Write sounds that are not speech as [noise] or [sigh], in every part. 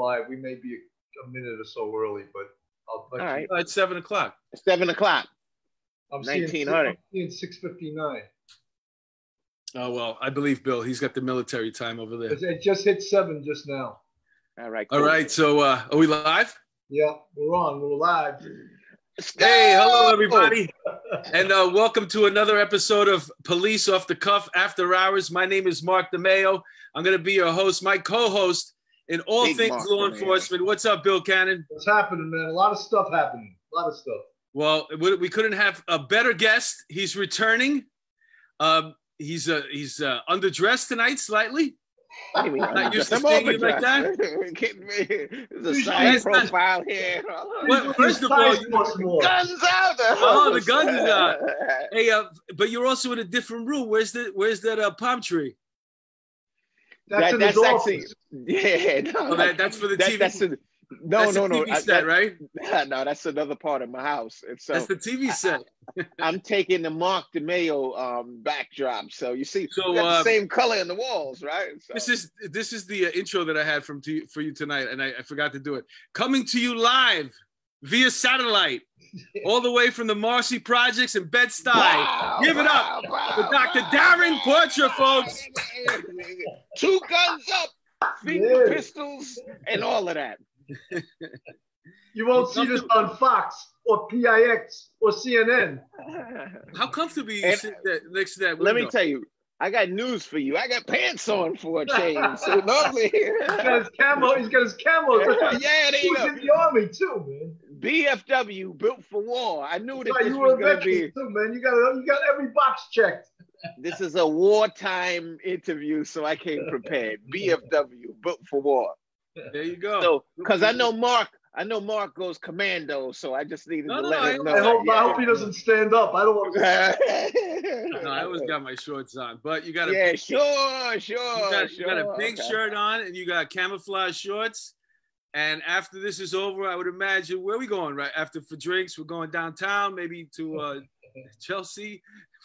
live. We may be a, a minute or so early, but I'll let All you- right. Uh, It's seven o'clock. Seven o'clock. I'm seeing, 1900. Seeing 659. Oh well, I believe Bill. He's got the military time over there. It, it just hit seven just now. All right. All cool. right. So uh, are we live? Yeah, we're on. We're live. Hey, hello everybody, and uh, welcome to another episode of Police Off the Cuff After Hours. My name is Mark Demayo. I'm going to be your host, my co-host in all Big things law enforcement. What's up, Bill Cannon? What's happening, man? A lot of stuff happening. A lot of stuff. Well, we we couldn't have a better guest. He's returning. Um, he's uh, he's uh, underdressed tonight slightly. What do you mean? Not used to just- seeing you like overdressed. [laughs] Kidding me? There's a side profile here. Well, first of all, Size plus more. Guns out! Oh, the guns is out. [laughs] Hey, uh, but you're also in a different room. Where's the Where's that uh, palm tree? That's That- in that's his actually yeah. [laughs] No, Oh, that, that's for the that- TV. That's a, no, that's no, the no. TV I- set, that- right? [laughs] no, that's another part of my house. And so that's the TV set. [laughs] I'm taking the Mark Demayo um, backdrop. So you see, So, we got uh, the same color in the walls, right? So, This is this is the uh, intro that I had from to, for you tonight, and I, I forgot to do it. Coming to you live via satellite, all the way from the Marcy Projects in Bed Stuy. Wow, Give it up wow, for wow, Dr. Darrin Porcher, folks. Two guns up, finger Yeah. pistols, and all of that. You won't see this on Fox or PIX or CNN. How comfortable you And- sit there next to that window? Let me tell you, I got news for you. I got pants on for a change. So lovely. [laughs] He's got his camo. He's got his camo. [laughs] yeah, there He you was go. in the army too, man. BFW built for war. I knew that Right, this you was going to be. too, man. You got you got every box checked. [laughs] This is a wartime interview, so I came prepared. [laughs] BFW built for war. There you go. So, because I know Mark, I know Mark goes commando, so I just needed No, to no, let I- him know. I hope I hope he doesn't stand up. I don't want to. [laughs] no, I always got my shorts on, but you got a yeah, sure, sure, you got, sure. you got a pink okay. shirt on and you got camouflage shorts. And after this is over, I would imagine where are we going right after for drinks? We're going downtown, maybe to uh, [laughs] Chelsea.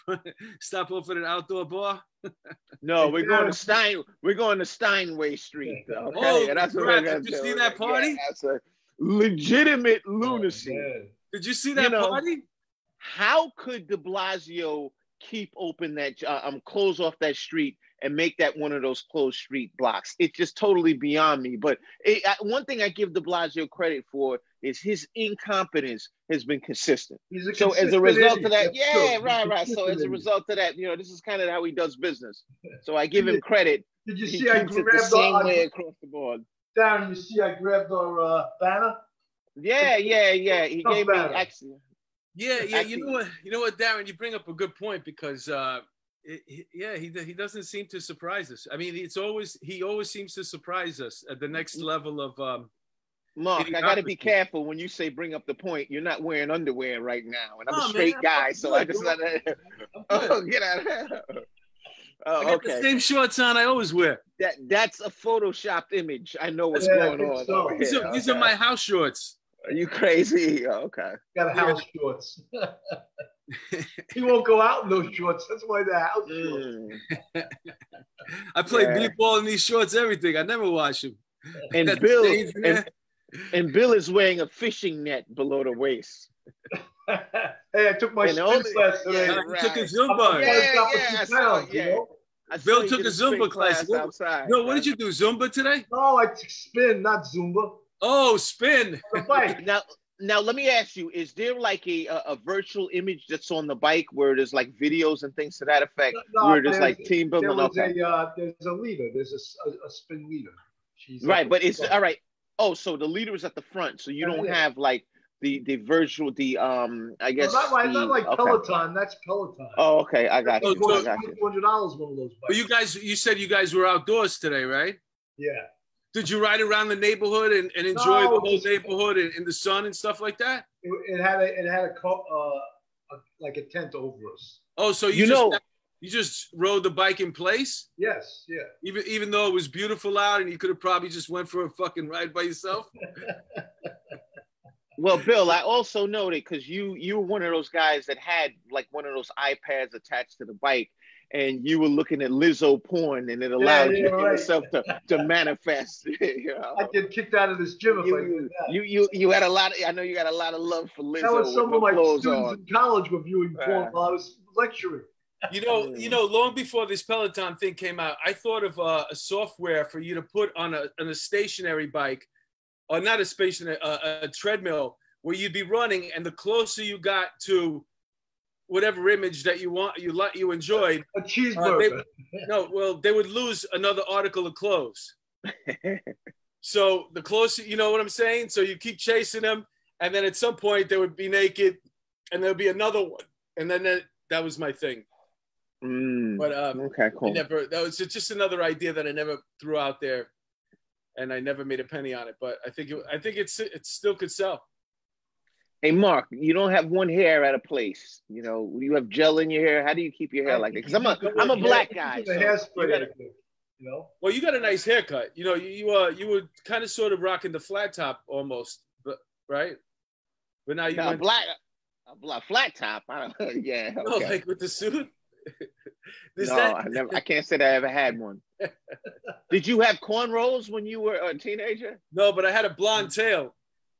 [laughs] Stop off at an outdoor bar. [laughs] No, we're going to Stein. We're going to Steinway Street. Okay, Oh, and that's what crap, we're gonna did you do. see that party? Yeah, that's a legitimate lunacy. Man. Did you see that You know, party? How could De Blasio keep open that uh, um close off that street and make that one of those closed street blocks? It's just totally beyond me. But it, I, one thing I give De Blasio credit for is his incompetence has been consistent. He's a So as a result idiot. of that, That's yeah, true. Right, right. So as a result of that, you know, this is kind of how he does business. [laughs] So I give him credit. Did you He see I keeps it the grabbed same our, way across the board. down? You see I grabbed our uh, banner. Yeah, yeah, yeah. He Not gave me bad. actually. Yeah, yeah. You know what? You know what, Darrin? You bring up a good point because, uh, it, yeah, he he doesn't seem to surprise us. I mean, it's always he always seems to surprise us at the next level of. Um, Mark, I got to be careful when you say bring up the point. You're not wearing underwear right now, and I'm No, a man, straight I'm guy, so I just let I'm. [laughs] Oh, get out of here. I Oh, got the same shorts on I always wear. That that's a photoshopped image. I know what's Yeah, going on. so. These are these are my house shorts. Are you crazy? Oh, [laughs] Okay. Got a house shorts. [laughs] he won't go out in those shorts. That's why the house shorts. Mm. [laughs] I play Yeah. beat ball in these shorts. Everything. I never wash them. And Got Bill and, and Bill is wearing a fishing net below the waist. hey, I took my And spin only- class today. Yeah, he took a. Zumba. I'm Yeah, yeah, I saw pounds, it, you know? Bill took a Zumba spin class. What- outside. No, what did you do? Zumba today? No, I took spin, not Zumba. Oh, spin. [laughs] The bike. Now, now let me ask you: Is there like a, a a virtual image that's on the bike where there's like videos and things to that effect, No, where there's there's- like team building? was Okay, a uh, there's a leader. There's a spin leader. She's right, but it's all right. Oh, so the leader is at the front, so you Yeah, don't yeah. have like the the virtual the um I No, guess not like the- not like okay. Peloton. That's Peloton. Oh, okay, I got you. so- I got you. Two hundred dollars one of those Bikes. But you guys, you said you guys were outdoors today, right? yeah. Did you ride around the neighborhood and, and enjoy No, the whole neighborhood in, in the sun and stuff like that? It, it had a it had a, uh, a like a tent over us. Oh, so you, You just know- you just rode the bike in place, Yes. Yeah. even even though it was beautiful out, and you could have probably just went for a fucking ride by yourself. [laughs] Well, Bill, I also noted because you you were one of those guys that had like one of those iPads attached to the bike, and you were looking at Lizzo porn, and it allowed yeah, yeah, right. yourself to, to manifest. [laughs] you know? I get kicked out of this gym if you, I do that. You, you you had a lot. Of, I know you got a lot of love for Lizzo. That was some of my students on. in college were viewing porn while I was lecturing. You know, you know, long before this Peloton thing came out, I thought of uh, a software for you to put on a on a stationary bike, or not a stationary, uh, a treadmill, where you'd be running, and the closer you got to whatever image that you want, you like, you enjoyed. A cheeseburger. Uh, they, no, well, they would lose another article of clothes. [laughs] so the closer, you know what I'm saying. So you keep chasing them, and then at some point they would be naked, and there'd be another one, and then that, that was my thing. Mm, but um, okay, cool. I never. That was just another idea that I never threw out there, and I never made a penny on it. But I think it, I think it's it still could sell. Hey Mark, you don't have one hair at a place. You know, you have gel in your hair. How do you keep your hair like that? Because I'm a I'm a black guy. So you, gotta, you know. Well, you got a nice haircut. You know, you you, uh, you were kind of sort of rocking the flat top almost, but right. But now you no, went black, a black flat top. I don't, [laughs] yeah. [laughs] Okay. No, like with the suit. [laughs] no, that... I never. I can't say that I ever had one. Did you have cornrows when you were a teenager? No, but I had a blonde tail.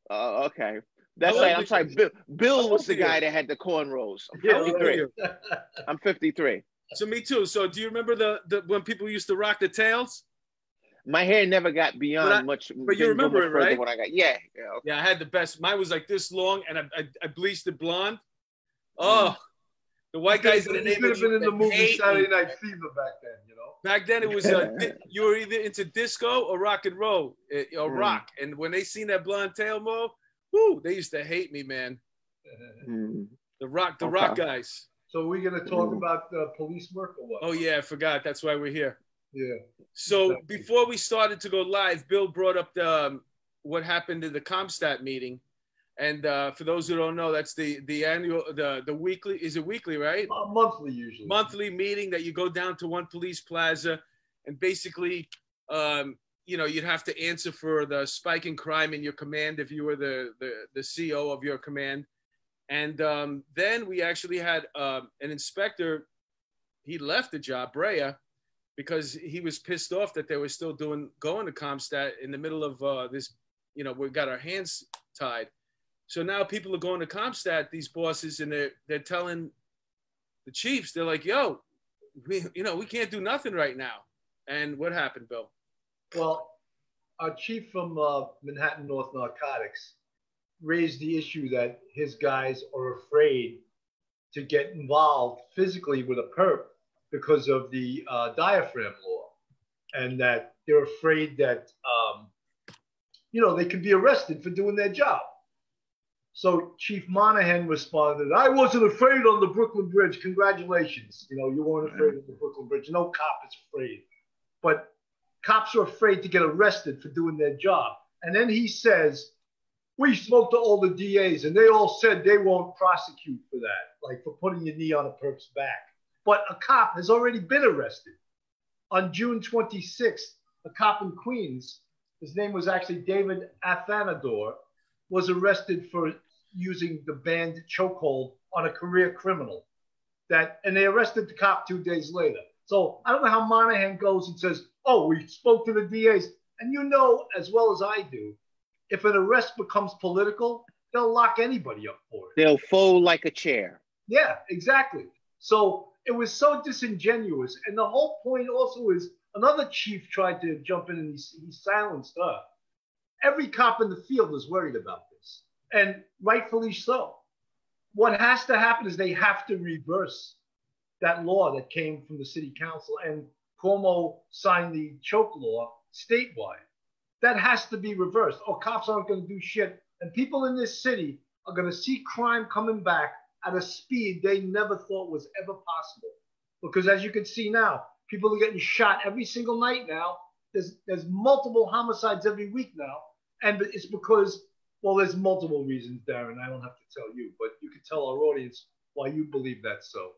Oh, uh, okay. That's right. I'm sorry. Bill, Bill was the guy that had the cornrows. I'm 53. [laughs] I'm 53. So me too. So do you remember the, the when people used to rock the tails? My hair never got beyond I, much. But you remember it, right? When I got yeah, yeah, okay. yeah. I had the best. Mine was like this long, and I I, I bleached it blonde. Oh, mm. the white guys in the neighborhood. could have been in the movie Saturday Night Fever back then, you know. Back then, it was uh, [laughs] you were either into disco or rock and roll eh, or mm. rock. And when they seen that blonde tail move, whoo, they used to hate me, man. Mm. The rock, the okay. rock guys. So we're gonna talk mm. about uh, police work or what? Oh yeah, I forgot. That's why we're here. Yeah. So exactly. before we started to go live, Bill brought up the um, what happened in the CompStat meeting, and uh, for those who don't know, that's the the annual the the weekly is it weekly right? Uh, monthly usually. Monthly meeting that you go down to one police plaza, and basically um, you know, you'd have to answer for the spike in crime in your command if you were the the, the of your command. And um, then we actually had um, an inspector. He left the job, Brea, because he was pissed off that they were still doing going to CompStat in the middle of uh, this. You know, we got our hands tied. So now people are going to CompStat, these bosses, and they're they're telling the chiefs, they're like, "Yo, we you know we can't do nothing right now." And what happened, Bill? Well, our chief from uh, Manhattan North Narcotics raised the issue that his guys are afraid to get involved physically with a perp because of the uh, diaphragm law, and that they're afraid that um, you know they could be arrested for doing their job. So Chief Monahan responded, "I wasn't afraid on the Brooklyn Bridge. Congratulations. You know you weren't afraid of the Brooklyn Bridge. No cop is afraid, but cops are afraid to get arrested for doing their job. And then he says, we spoke to all the DAs and they all said they won't prosecute for that, like for putting your knee on a perp's back. But a cop has already been arrested. On June 26th, a cop in Queens, his name was actually David Afanador, was arrested for using the banned chokehold on a career criminal. That and they arrested the cop two days later. So I don't know how Monahan goes and says, oh, we spoke to the DAs. And you know as well as I do, if an arrest becomes political, they'll lock anybody up for it. They'll fold like a chair. Yeah, exactly. So it was so disingenuous. And the whole point also is another chief tried to jump in and he, he silenced her. Every cop in the field is worried about this, and rightfully so. What has to happen is they have to reverse that law that came from the city council. And Cuomo signed the choke law statewide. That has to be reversed, or cops aren't going to do shit. And people in this city are going to see crime coming back at a speed they never thought was ever possible. Because as you can see now, people are getting shot every single night now. There's there's multiple homicides every week now, and it's because well, there's multiple reasons, Darrin. I don't have to tell you, but you can tell our audience why you believe that so.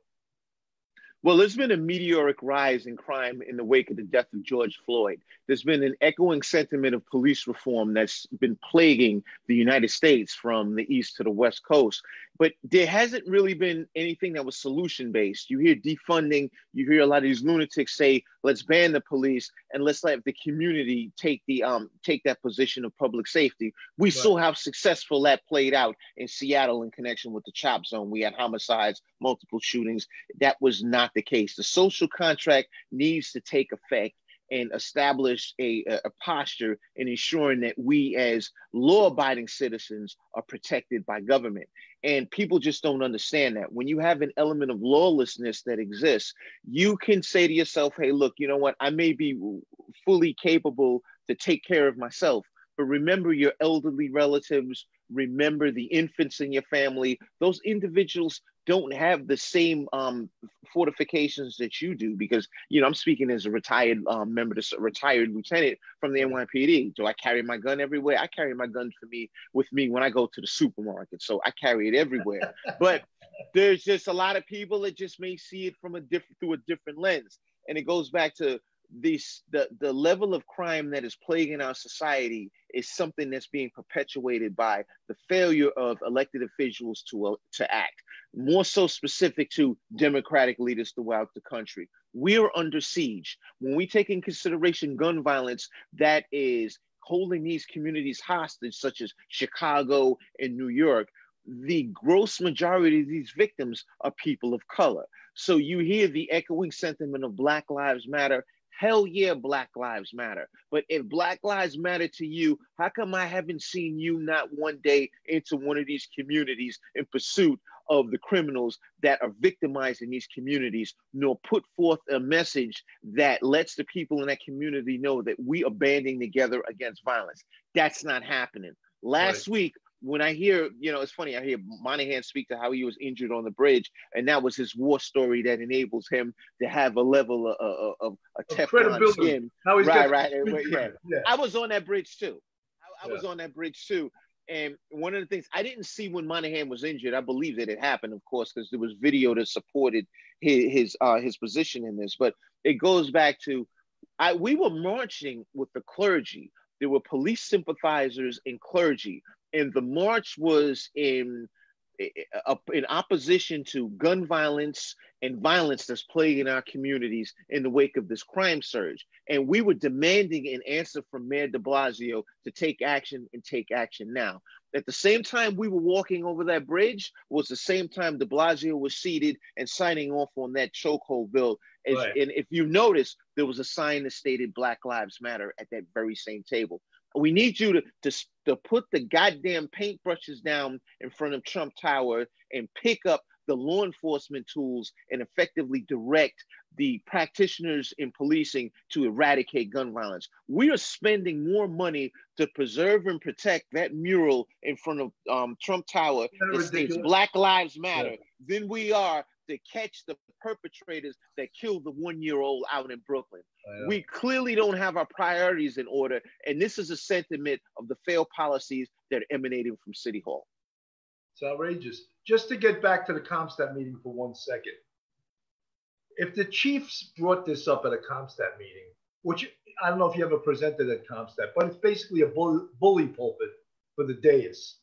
Well, there's been a meteoric rise in crime in the wake of the death of George Floyd. There's been an echoing sentiment of police reform that's been plaguing the United States from the East to the West Coast. But there hasn't really been anything that was solution based. You hear defunding, you hear a lot of these lunatics say, "Let's ban the police and let's let the community take the um take that position of public safety." We right. saw how successful that played out in Seattle in connection with the chop zone. We had homicides, multiple shootings. That was not the case. The social contract needs to take effect and establish a, a posture in ensuring that we as law-abiding citizens are protected by government. And people just don't understand that. When you have an element of lawlessness that exists you can say to yourself hey look you know what? I may be fully capable to take care of myself but remember your elderly relatives remember the infants in your family those individuals don't have the same um, fortifications that you do because you know I'm speaking as a retired um, member, a retired lieutenant from the NYPD. Do I carry my gun everywhere? I carry my gun for me with me when I go to the supermarket, so I carry it everywhere. [laughs] but there's just a lot of people that just may see it from a different through a different lens, and it goes back to this the the level of crime that is plaguing our society is something that's being perpetuated by the failure of elected officials to uh, to act more so specific to democratic leaders throughout the country. We're under siege. When we take in consideration gun violence that is holding these communities hostage such as chicago and new york the gross majority of these victims are people of color. So you hear the echoing sentiment of black lives matter Hell yeah, Black Lives Matter. But if Black Lives Matter to you, how come I haven't seen you not one day into one of these communities in pursuit of the criminals that are victimizing these communities, nor put forth a message that lets the people in that community know that we are banding together against violence? That's not happening. Last right. week, when I hear, you know, it's funny, I hear Monahan speak to how he was injured on the bridge, and that was his war story that enables him to have a level of, of, of a Teflon skin. How he's right, right. Yeah. yeah. I was on that bridge too. I, I yeah. was on that bridge too. And one of the things I didn't see when Monahan was injured, I believe that it happened, of course, because there was video that supported his his, uh, his position in this. But it goes back to I we were marching with the clergy. There were police sympathizers and clergy and the march was in eh, eh, in opposition to gun violence and violence that's plaguing our communities in the wake of this crime surge. And we were demanding an answer from Mayor de Blasio to take action and take action now. At the same time we were walking over that bridge was the same time de Blasio was seated and signing off on that chokehold bill. As, right. And if you notice, there was a sign that stated Black Lives Matter at that very same table. We need you to, to, to put the goddamn paintbrushes down in front of Trump Tower and pick up the law enforcement tools and effectively direct the practitioners in policing to eradicate gun violence. We are spending more money to preserve and protect that mural in front of um, Trump Tower that states Black Lives Matter yeah. than we are to catch the perpetrators that killed the one year old out in Brooklyn. We clearly don't have our priorities in order. And this is a sentiment of the failed policies that are emanating from City Hall. It's outrageous. Just to get back to the CompStat meeting for one second. If the Chiefs brought this up at a CompStat meeting, which I don't know if you ever presented at CompStat, but it's basically a bully pulpit for the dais.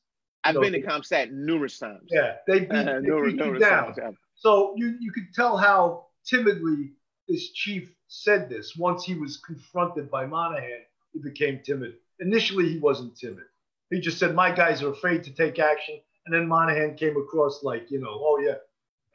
I've been to CompStat numerous times. Yeah, they beat, uh, [laughs] they beat you down. Times. So you, you could tell how timidly this chief said this. Once he was confronted by Monahan, he became timid. Initially, he wasn't timid. He just said, My guys are afraid to take action. And then Monahan came across like, you know, oh, yeah.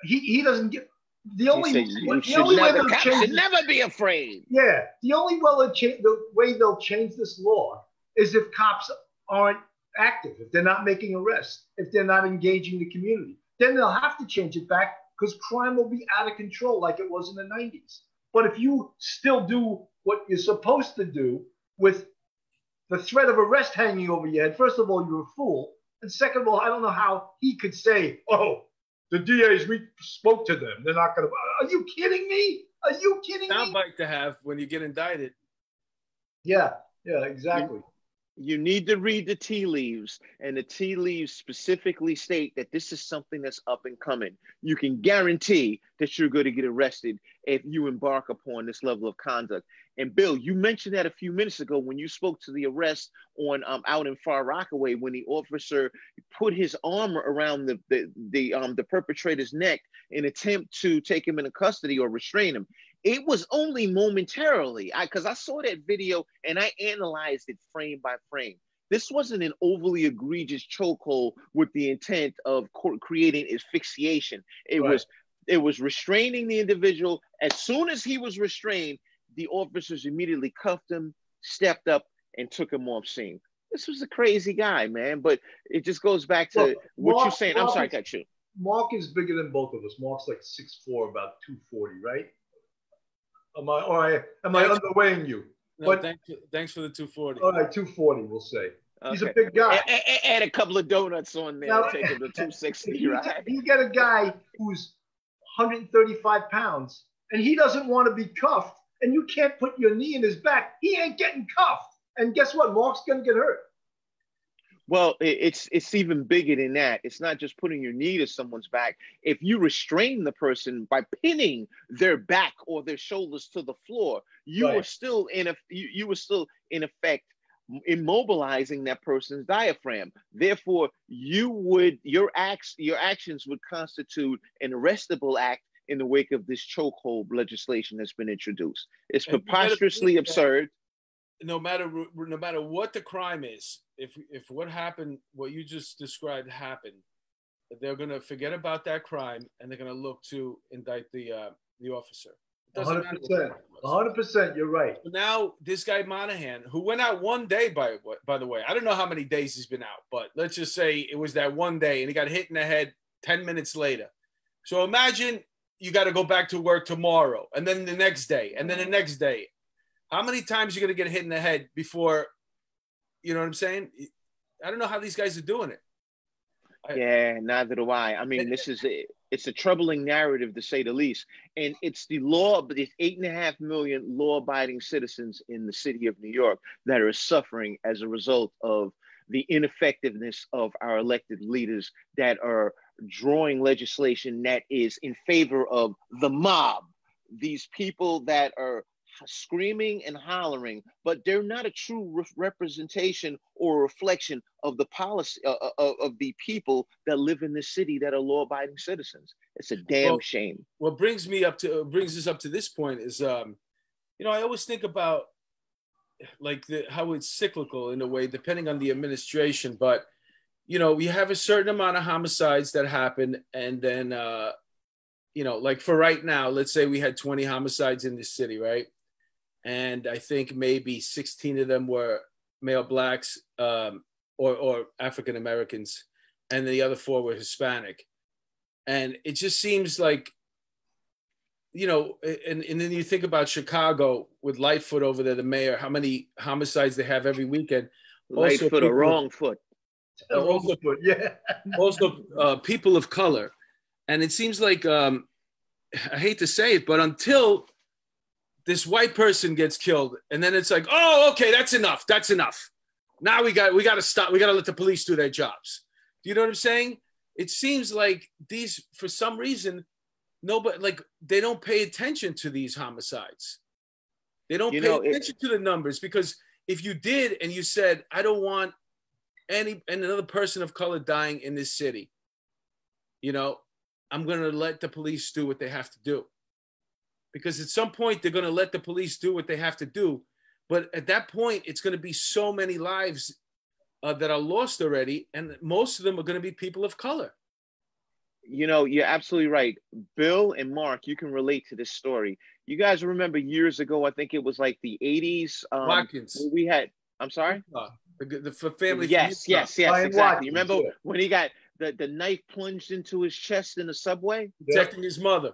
He, he doesn't get. The only, said, the only never, way they'll change should never be afraid. Yeah, the only well the way they'll change this law is if cops aren't active, if they're not making arrests, if they're not engaging the community. Then they'll have to change it back because crime will be out of control like it was in the 90s. But if you still do what you're supposed to do with the threat of arrest hanging over your head, first of all, you're a fool. And second of all, I don't know how he could say, oh, the DAs, we spoke to them. They're not going to. Are you kidding me? Are you kidding Sound me? Soundbite to have when you get indicted. Yeah, yeah, exactly you need to read the tea leaves and the tea leaves specifically state that this is something that's up and coming you can guarantee that you're going to get arrested if you embark upon this level of conduct And Bill, you mentioned that a few minutes ago when you spoke to the arrest on um, out in Far Rockaway when the officer put his arm around the the the, um, the perpetrator's neck in attempt to take him into custody or restrain him. It was only momentarily, I because I saw that video and I analyzed it frame by frame. This wasn't an overly egregious chokehold with the intent of creating asphyxiation. It right. was it was restraining the individual. As soon as he was restrained, the officers immediately cuffed him, stepped up, and took him off scene. This was a crazy guy, man. But it just goes back to well, what Mark, you're saying. Mark I'm sorry, got you. Mark is bigger than both of us. Mark's like six four, about 240, right? Am I or I am I underweighing you? No, but, thanks, thanks for the 240. All right, 240, we'll say. Okay. He's a big guy. Add, add, a couple of donuts on there. Now, take him to 260, you, [laughs] right? You get a guy who's 135 pounds and he doesn't want to be cuffed and you can't put your knee in his back. He ain't getting cuffed. And guess what? Mark's going to get hurt. Well, it's it's even bigger than that. It's not just putting your knee to someone's back. If you restrain the person by pinning their back or their shoulders to the floor, you right. are still in a you, you were still in effect immobilizing that person's diaphragm. Therefore, you would your acts your actions would constitute an arrestable act in the wake of this chokehold legislation that's been introduced. It's preposterously absurd. No matter no matter what the crime is, if if what happened, what you just described happened, they're going to forget about that crime and they're going to look to indict the uh, the officer. Hundred percent. hundred percent. You're right. Now this guy Monahan, who went out one day by by the way, I don't know how many days he's been out, but let's just say it was that one day, and he got hit in the head ten minutes later. So imagine you got to go back to work tomorrow, and then the next day, and then the next day. How many times are you gonna get hit in the head before? You know what I'm saying? I don't know how these guys are doing it. Yeah, neither do I. I mean, this is it it's a troubling narrative to say the least. And it's the law, but it's eight and a half million law abiding citizens in the city of New York that are suffering as a result of the ineffectiveness of our elected leaders that are drawing legislation that is in favor of the mob, these people that are screaming and hollering, but they're not a true re- representation or reflection of the policy uh, uh, of the people that live in the city that are law-abiding citizens. It's a damn well, shame. What brings me up to brings us up to this point is, um, you know, I always think about like the, how it's cyclical in a way, depending on the administration. But you know, we have a certain amount of homicides that happen, and then. Uh, you know, like for right now, let's say we had 20 homicides in this city, right? And I think maybe 16 of them were male blacks um, or, or African Americans, and the other four were Hispanic. And it just seems like, you know, and, and then you think about Chicago with Lightfoot over there, the mayor, how many homicides they have every weekend. Lightfoot, a wrong foot. Also, foot, yeah. [laughs] also, uh, people of color. And it seems like, um, I hate to say it, but until this white person gets killed, and then it's like, oh, okay, that's enough. That's enough. Now we got we got to stop. We got to let the police do their jobs. Do you know what I'm saying? It seems like these, for some reason, nobody like they don't pay attention to these homicides. They don't you pay know, attention it, to the numbers because if you did and you said, I don't want any and another person of color dying in this city, you know, I'm going to let the police do what they have to do because at some point they're going to let the police do what they have to do. But at that point, it's going to be so many lives uh, that are lost already, and most of them are going to be people of color. You know, you're absolutely right. Bill and Mark, you can relate to this story. You guys remember years ago, I think it was like the 80s. Um, Watkins. We had, I'm sorry? Uh, the, the, family. Yes, yes, yes, Brian exactly. Watkins, remember when he got the, the knife plunged into his chest in the subway? Protecting his mother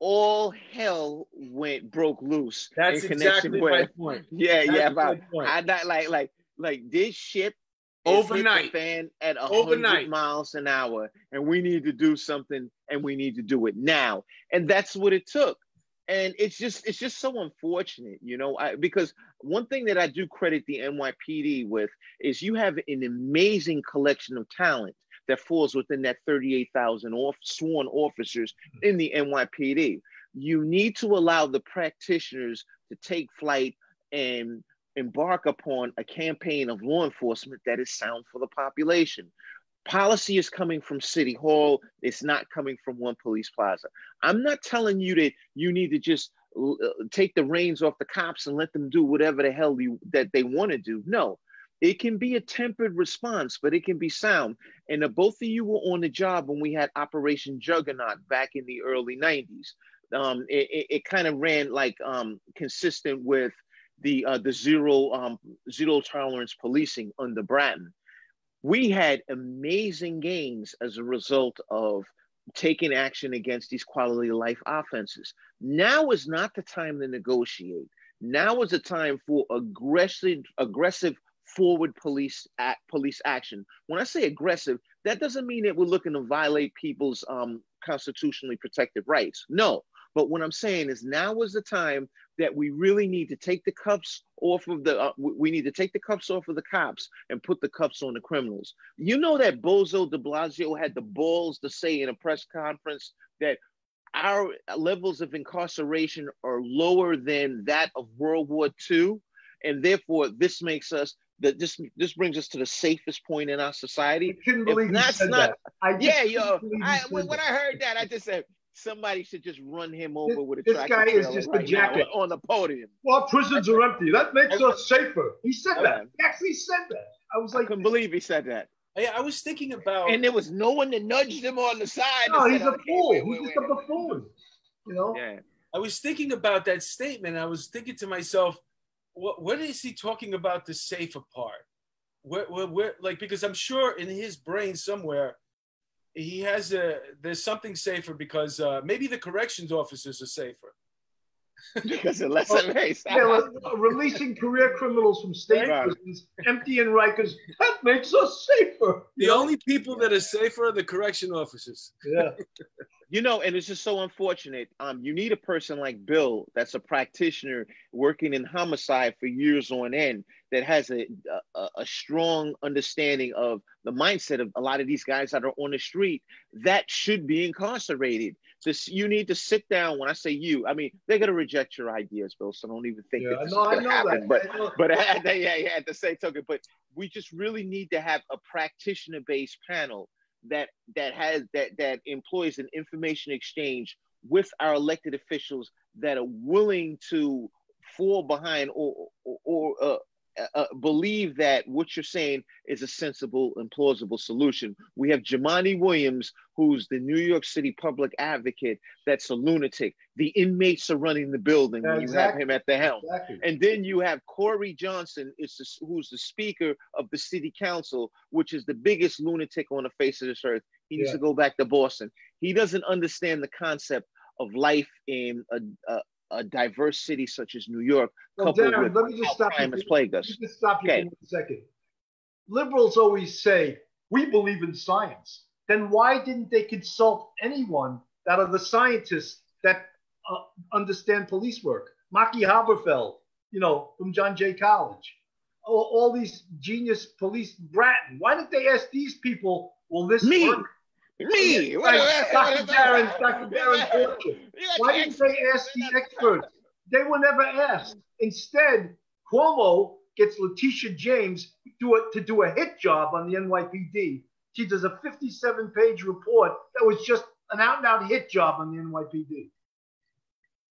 all hell went broke loose. That's exactly with, my point. Yeah, That's yeah. About I not like like like this ship overnight fan at a hundred miles an hour, and we need to do something, and we need to do it now, and that's what it took. And it's just it's just so unfortunate, you know, I, because one thing that I do credit the NYPD with is you have an amazing collection of talent that falls within that 38,000 off, sworn officers in the NYPD. You need to allow the practitioners to take flight and embark upon a campaign of law enforcement that is sound for the population. Policy is coming from City Hall, it's not coming from one police plaza. I'm not telling you that you need to just uh, take the reins off the cops and let them do whatever the hell you, that they want to do. No, it can be a tempered response, but it can be sound. And both of you were on the job when we had Operation Juggernaut back in the early 90s. Um, it, it, it kind of ran like um, consistent with the uh, the zero um, zero tolerance policing under Bratton. We had amazing gains as a result of taking action against these quality of life offenses. Now is not the time to negotiate. Now is the time for aggressive aggressive forward police act, police action. When I say aggressive, that doesn't mean that we're looking to violate people's um, constitutionally protected rights. No, but what I'm saying is now is the time that we really need to take the cuffs off of the. Uh, we need to take the cuffs off of the cops and put the cuffs on the criminals. You know that Bozo De Blasio had the balls to say in a press conference that our levels of incarceration are lower than that of World War II, and therefore this makes us that this this brings us to the safest point in our society. I couldn't believe that's said not, that. yeah, yo. I, when, when I heard that, I just said somebody should just run him over this, with a This guy is just right a jacket on the podium. Well, prisons are empty. That makes us safer. He said okay. that. He actually said that. I was like, I couldn't believe he said that. Yeah, I was thinking about, and there was no one to nudged him on the side. No, he's said, a fool. Wait, wait, he's just a buffoon. You know. Yeah. I was thinking about that statement. I was thinking to myself, what what is he talking about the safer part? Where, where, where, like because I'm sure in his brain somewhere he has a there's something safer because uh, maybe the corrections officers are safer because of less well, yeah, releasing career criminals from state right. prisons, emptying Rikers, that makes us safer. The know? only people that are safer are the correction officers. Yeah. [laughs] you know, and it's just so unfortunate. Um, you need a person like Bill that's a practitioner working in homicide for years on end that has a, a, a strong understanding of the mindset of a lot of these guys that are on the street that should be incarcerated. So you need to sit down. When I say you, I mean they're gonna reject your ideas, Bill. So don't even think yeah, that this no, is gonna happen. That. But but [laughs] at the, yeah, yeah, at the same token, but we just really need to have a practitioner-based panel that that has that that employs an information exchange with our elected officials that are willing to fall behind or or, or uh, uh, believe that what you're saying is a sensible and plausible solution. We have Jumaane Williams, who's the New York City public advocate, that's a lunatic. The inmates are running the building when exactly. you have him at the helm. Exactly. And then you have Corey Johnson, is the, who's the speaker of the city council, which is the biggest lunatic on the face of this earth. He needs yeah. to go back to Boston. He doesn't understand the concept of life in a, a, a diverse city such as New York, well, Darrin, with let me just stop crime you. has plagued us. Let me just stop you okay. for one second. Liberals always say we believe in science. Then why didn't they consult anyone that are the scientists that uh, understand police work? Maki Haberfeld, you know, from John Jay College. All, all, these genius police, Bratton. Why didn't they ask these people, will this Me. work? Me, Dr. Darrin, Dr. Darrin Why didn't they ask the experts? They were never asked. Instead, Cuomo gets Letitia James do it to do a hit job on the NYPD. She does a 57-page report that was just an out-and-out hit job on the NYPD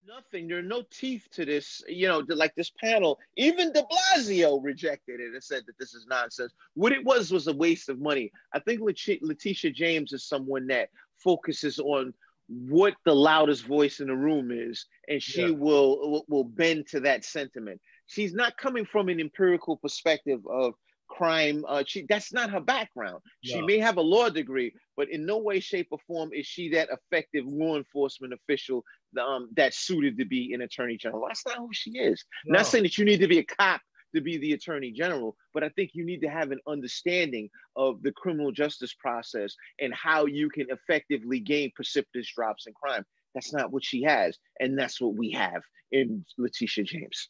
nothing. There are no teeth to this. You know, like this panel. Even De Blasio rejected it and said that this is nonsense. What it was was a waste of money. I think Letitia James is someone that focuses on what the loudest voice in the room is, and she yeah. will will bend to that sentiment. She's not coming from an empirical perspective of crime. Uh, she that's not her background. No. She may have a law degree, but in no way, shape, or form is she that effective law enforcement official um, that's suited to be an attorney general. That's not who she is. No. Not saying that you need to be a cop to be the attorney general, but I think you need to have an understanding of the criminal justice process and how you can effectively gain precipitous drops in crime. That's not what she has, and that's what we have in Letitia James.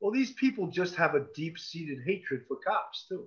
Well, these people just have a deep seated hatred for cops, too.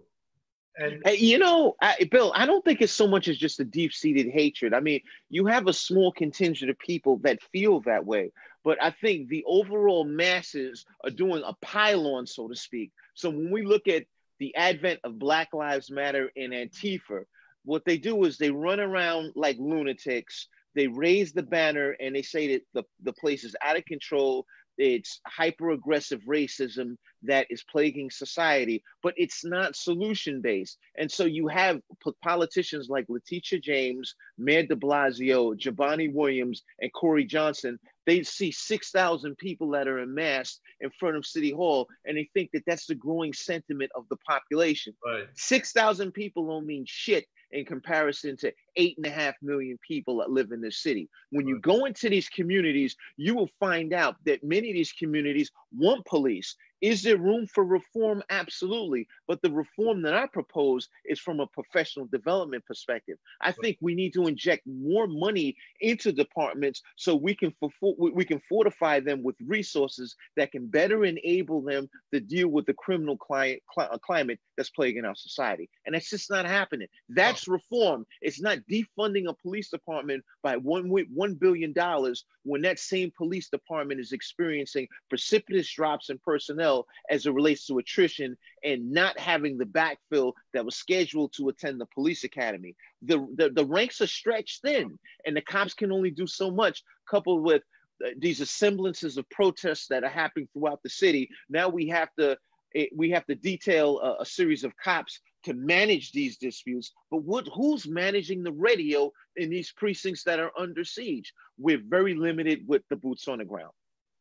And you know, I, Bill, I don't think it's so much as just a deep seated hatred. I mean, you have a small contingent of people that feel that way, but I think the overall masses are doing a pylon, so to speak. So when we look at the advent of Black Lives Matter and Antifa, what they do is they run around like lunatics. They raise the banner and they say that the, the place is out of control. It's hyper aggressive racism that is plaguing society, but it's not solution based. And so you have politicians like Letitia James, Mayor de Blasio, Jumaane Williams, and Corey Johnson. They see 6,000 people that are amassed in front of City Hall, and they think that that's the growing sentiment of the population. right. 6,000 people don't mean shit in comparison to eight and a half million people that live in this city. When you go into these communities, you will find out that many of these communities want police. Is there room for reform? Absolutely. But the reform that I propose is from a professional development perspective. I think we need to inject more money into departments so we can we can fortify them with resources that can better enable them to deal with the criminal cli- climate that's plaguing our society. And that's just not happening. That's reform. It's not defunding a police department by one one billion dollars when that same police department is experiencing precipitous drops in personnel as it relates to attrition and not having the backfill that was scheduled to attend the police academy. The, the, the ranks are stretched thin, and the cops can only do so much, coupled with uh, these assemblances of protests that are happening throughout the city. Now we have to eh, we have to detail a, a series of cops to manage these disputes. But what who's managing the radio in these precincts that are under siege? We're very limited with the boots on the ground.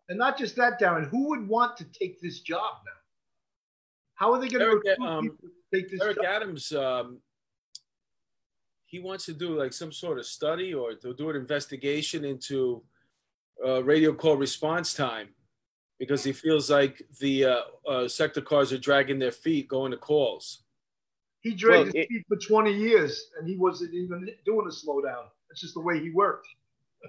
And not just that, Darrin. Who would want to take this job now? How are they going to Eric, recruit um, people to take this Eric job? Adams, um, he wants to do like some sort of study or to do an investigation into uh, radio call response time because he feels like the uh, uh, sector cars are dragging their feet going to calls. He dragged his it- feet for 20 years, and he wasn't even doing a slowdown. That's just the way he worked.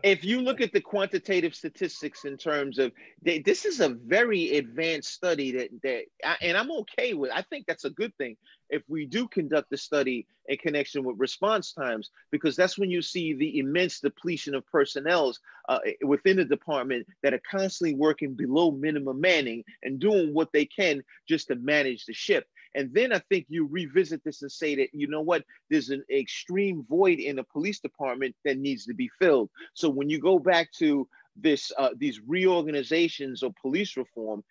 if you look at the quantitative statistics in terms of they, this is a very advanced study that that I, and I'm okay with. I think that's a good thing if we do conduct the study in connection with response times because that's when you see the immense depletion of personnel uh, within the department that are constantly working below minimum manning and doing what they can just to manage the ship. And then I think you revisit this and say that, you know what, there's an extreme void in the police department that needs to be filled. So when you go back to this, uh, these reorganizations of police reform,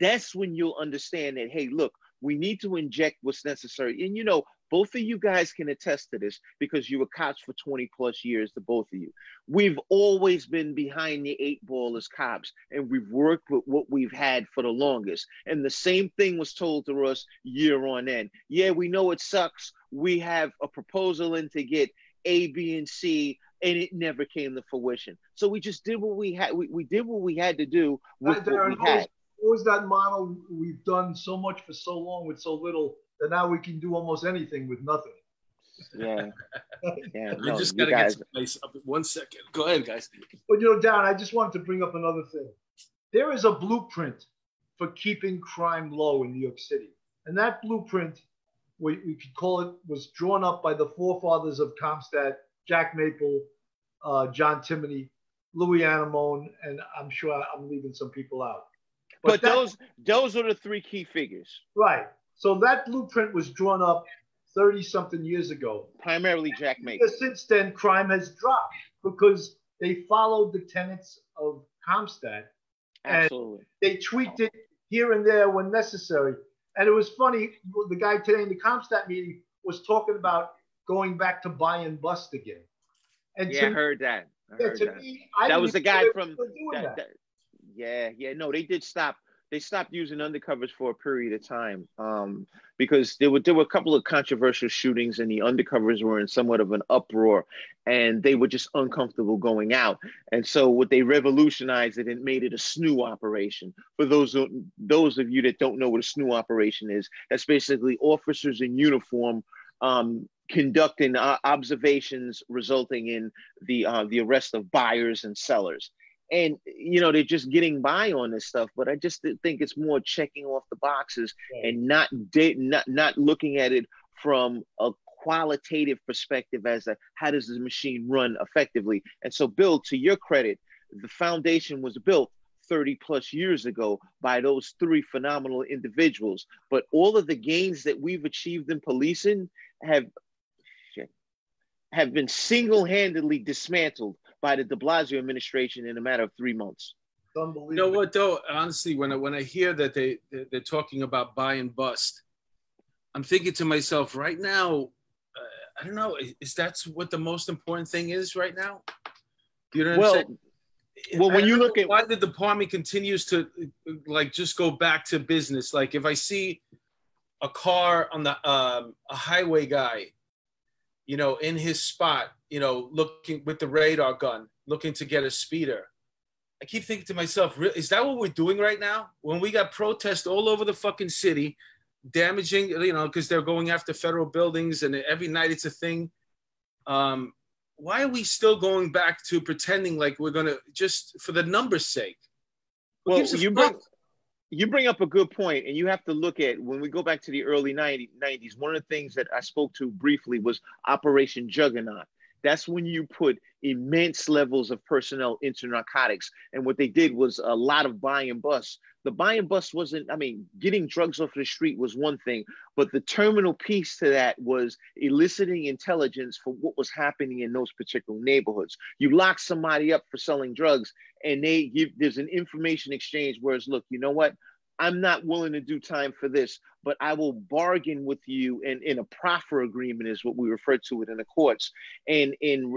that's when you'll understand that, hey, look, we need to inject what's necessary. And you know, both of you guys can attest to this because you were cops for 20 plus years, the both of you. We've always been behind the eight ball as cops, and we've worked with what we've had for the longest. And the same thing was told to us year on end. Yeah, we know it sucks. We have a proposal in to get A, B, and C, and it never came to fruition. So we just did what we had. We, we did what we had to do with what we had. what was that model? We've done so much for so long with so little that now we can do almost anything with nothing. Yeah, [laughs] yeah. I No, just you got to guys, get someplace. One second. Go ahead, guys. But you know, Darrin, I just wanted to bring up another thing. There is a blueprint for keeping crime low in New York City. And that blueprint, we, we could call it, was drawn up by the forefathers of CompStat, Jack Maple, uh, John Timoney, Louis Anemone, and I'm sure I'm leaving some people out. but that- those those are the three key figures, Right. So that blueprint was drawn up 30 something years ago. primarily Jack Mason. Since then, crime has dropped because they followed the tenets of CompStat. And Absolutely. they tweaked it here and there when necessary. And it was funny, the guy today in the CompStat meeting was talking about going back to buy and bust again. And Yeah, to, I heard that. I yeah, heard to that. me, That was the guy from that. that- yeah, yeah. No, they did stop. They stopped using undercovers for a period of time um, because there were there were a couple of controversial shootings, and the undercovers were in somewhat of an uproar, and they were just uncomfortable going out. And so, what they revolutionized it and made it a SNEU operation. For those those of you that don't know what a SNEU operation is, that's basically officers in uniform um, conducting uh, observations resulting in the uh, the arrest of buyers and sellers. And you know they're just getting by on this stuff, but I just think it's more checking off the boxes Right. and not da- not not looking at it from a qualitative perspective as a how does the machine run effectively. And so, Bill, to your credit, the foundation was built 30 plus years ago by those three phenomenal individuals. But all of the gains that we've achieved in policing have have been single-handedly dismantled by the De Blasio administration in a matter of three months. You know what though? Honestly, when I, when I hear that they they're talking about buy and bust, I'm thinking to myself right now. Uh, I don't know. Is that what the most important thing is right now? You know what well, I'm saying? well when you look at why the department continues to like just go back to business like if i see a car on the um, a highway guy you know in his spot you know looking with the radar gun looking to get a speeder i keep thinking to myself is that what we're doing right now when we got protests all over the fucking city damaging you know because they're going after federal buildings and every night it's a thing um why are we still going back to pretending like we're gonna just for the numbers' sake? Well, you bring you bring up a good point, and you have to look at when we go back to the early 90, 90s. One of the things that I spoke to briefly was Operation Juggernaut. That's when you put immense levels of personnel into narcotics. And what they did was a lot of buy and bust. The buy and bust wasn't, I mean, getting drugs off the street was one thing, but the terminal piece to that was eliciting intelligence for what was happening in those particular neighborhoods. You lock somebody up for selling drugs and they give, there's an information exchange where it's look, you know what? I'm not willing to do time for this, but I will bargain with you in, in a proffer agreement is what we refer to it in the courts. And in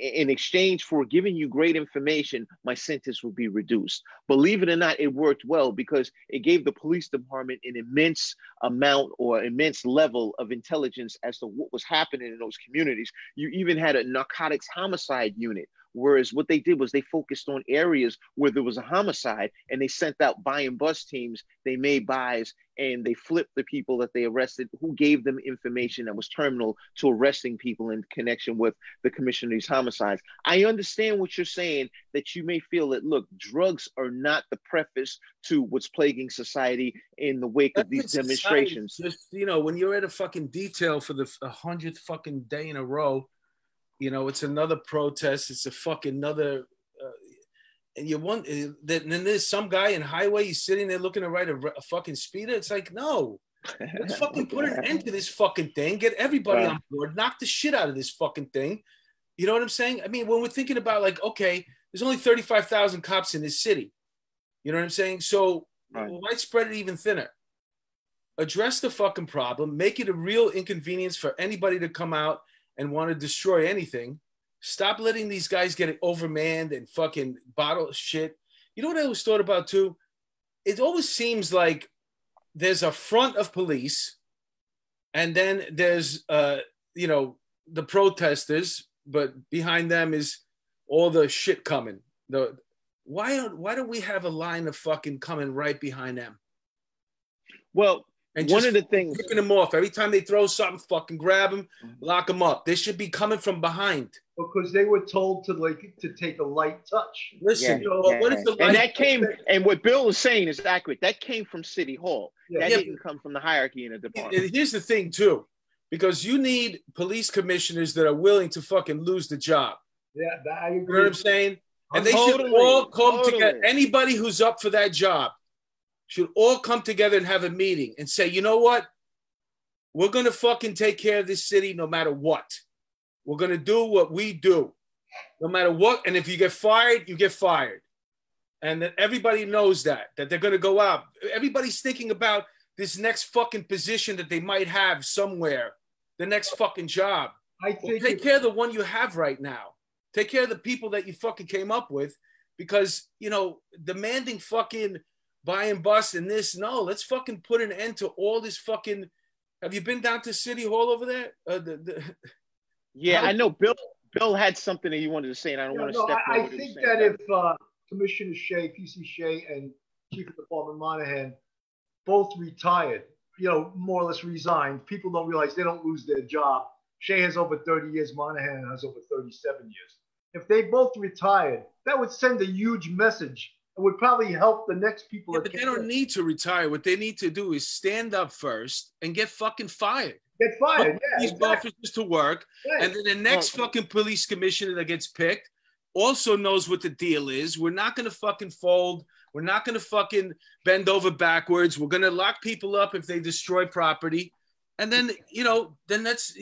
in exchange for giving you great information, my sentence will be reduced. Believe it or not, it worked well because it gave the police department an immense amount or immense level of intelligence as to what was happening in those communities. You even had a narcotics homicide unit Whereas what they did was they focused on areas where there was a homicide and they sent out buy and bust teams. They made buys and they flipped the people that they arrested who gave them information that was terminal to arresting people in connection with the commission of these homicides. I understand what you're saying that you may feel that look, drugs are not the preface to what's plaguing society in the wake of these demonstrations. Just, you know, when you're at a fucking detail for the hundredth fucking day in a row you know, it's another protest. It's a fucking another. Uh, and you want uh, that. Then there's some guy in highway. He's sitting there looking to write a, a fucking speeder. It's like no. Let's [laughs] fucking put an end to this fucking thing. Get everybody right. on board. Knock the shit out of this fucking thing. You know what I'm saying? I mean, when we're thinking about like, okay, there's only 35,000 cops in this city. You know what I'm saying? So right. why spread it even thinner? Address the fucking problem. Make it a real inconvenience for anybody to come out and want to destroy anything. Stop letting these guys get overmanned and fucking bottle shit. You know what I always thought about too? It always seems like there's a front of police, and then there's uh, you know, the protesters, but behind them is all the shit coming. The why don't why don't we have a line of fucking coming right behind them? Well, and one of the things picking them off every time they throw something, fucking grab them, lock them up. They should be coming from behind because they were told to like to take a light touch. Listen, yeah, you know, yeah, what is the and that came and what Bill is saying is accurate. That came from City Hall. Yeah. That didn't come from the hierarchy in the department. Here's the thing too, because you need police commissioners that are willing to fucking lose the job. Yeah, I agree. You know what I'm saying? And oh, they totally, should all come totally. together. Anybody who's up for that job should all come together and have a meeting and say, you know what? We're going to fucking take care of this city no matter what. We're going to do what we do, no matter what. And if you get fired, you get fired. And that everybody knows that, that they're going to go out. Everybody's thinking about this next fucking position that they might have somewhere, the next fucking job. I think well, take care of the one you have right now. Take care of the people that you fucking came up with because, you know, demanding fucking buy and bust and this. No, let's fucking put an end to all this fucking. Have you been down to City Hall over there? Uh, the, the... [laughs] Yeah, I know Bill. Bill had something that he wanted to say, and I don't yeah, want to no, step. I, I think that if uh, Commissioner Shea, PC Shea, and Chief of Department Monahan both retired, you know, more or less resigned, people don't realize they don't lose their job. Shea has over 30 years, Monahan has over 37 years. If they both retired, that would send a huge message it would probably help the next people. Yeah, but they don't need to retire. What they need to do is stand up first and get fucking fired. Get fired. Yeah, these exactly. officers to work, Right. and then the next Well- fucking police commissioner that gets picked also knows what the deal is. We're not gonna fucking fold. We're not gonna fucking bend over backwards. We're gonna lock people up if they destroy property, and then you know, then that's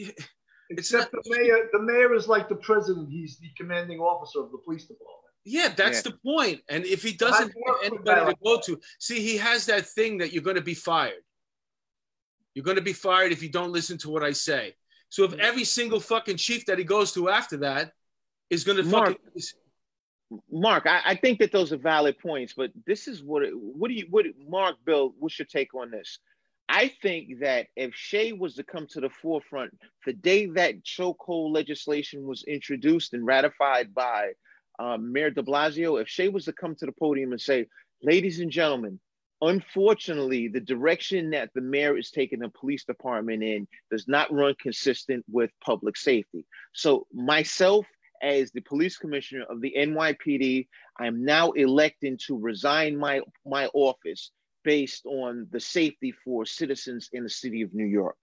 Except the mayor, the mayor is like the president. He's the commanding officer of the police department. Yeah, that's Yeah. the point. And if he doesn't have anybody to go to, see, he has that thing that you're gonna be fired. You're gonna be fired if you don't listen to what I say. So if mm. every single fucking chief that he goes to after that is gonna Mark, fucking Mark, I, I think that those are valid points, but this is what what do you what Mark Bill, what's your take on this? I think that if Shea was to come to the forefront the day that chokehold legislation was introduced and ratified by um, Mayor De Blasio, if Shea was to come to the podium and say, "Ladies and gentlemen, unfortunately, the direction that the mayor is taking the police department in does not run consistent with public safety." So myself as the police commissioner of the NYPD, I am now electing to resign my my office based on the safety for citizens in the city of New York.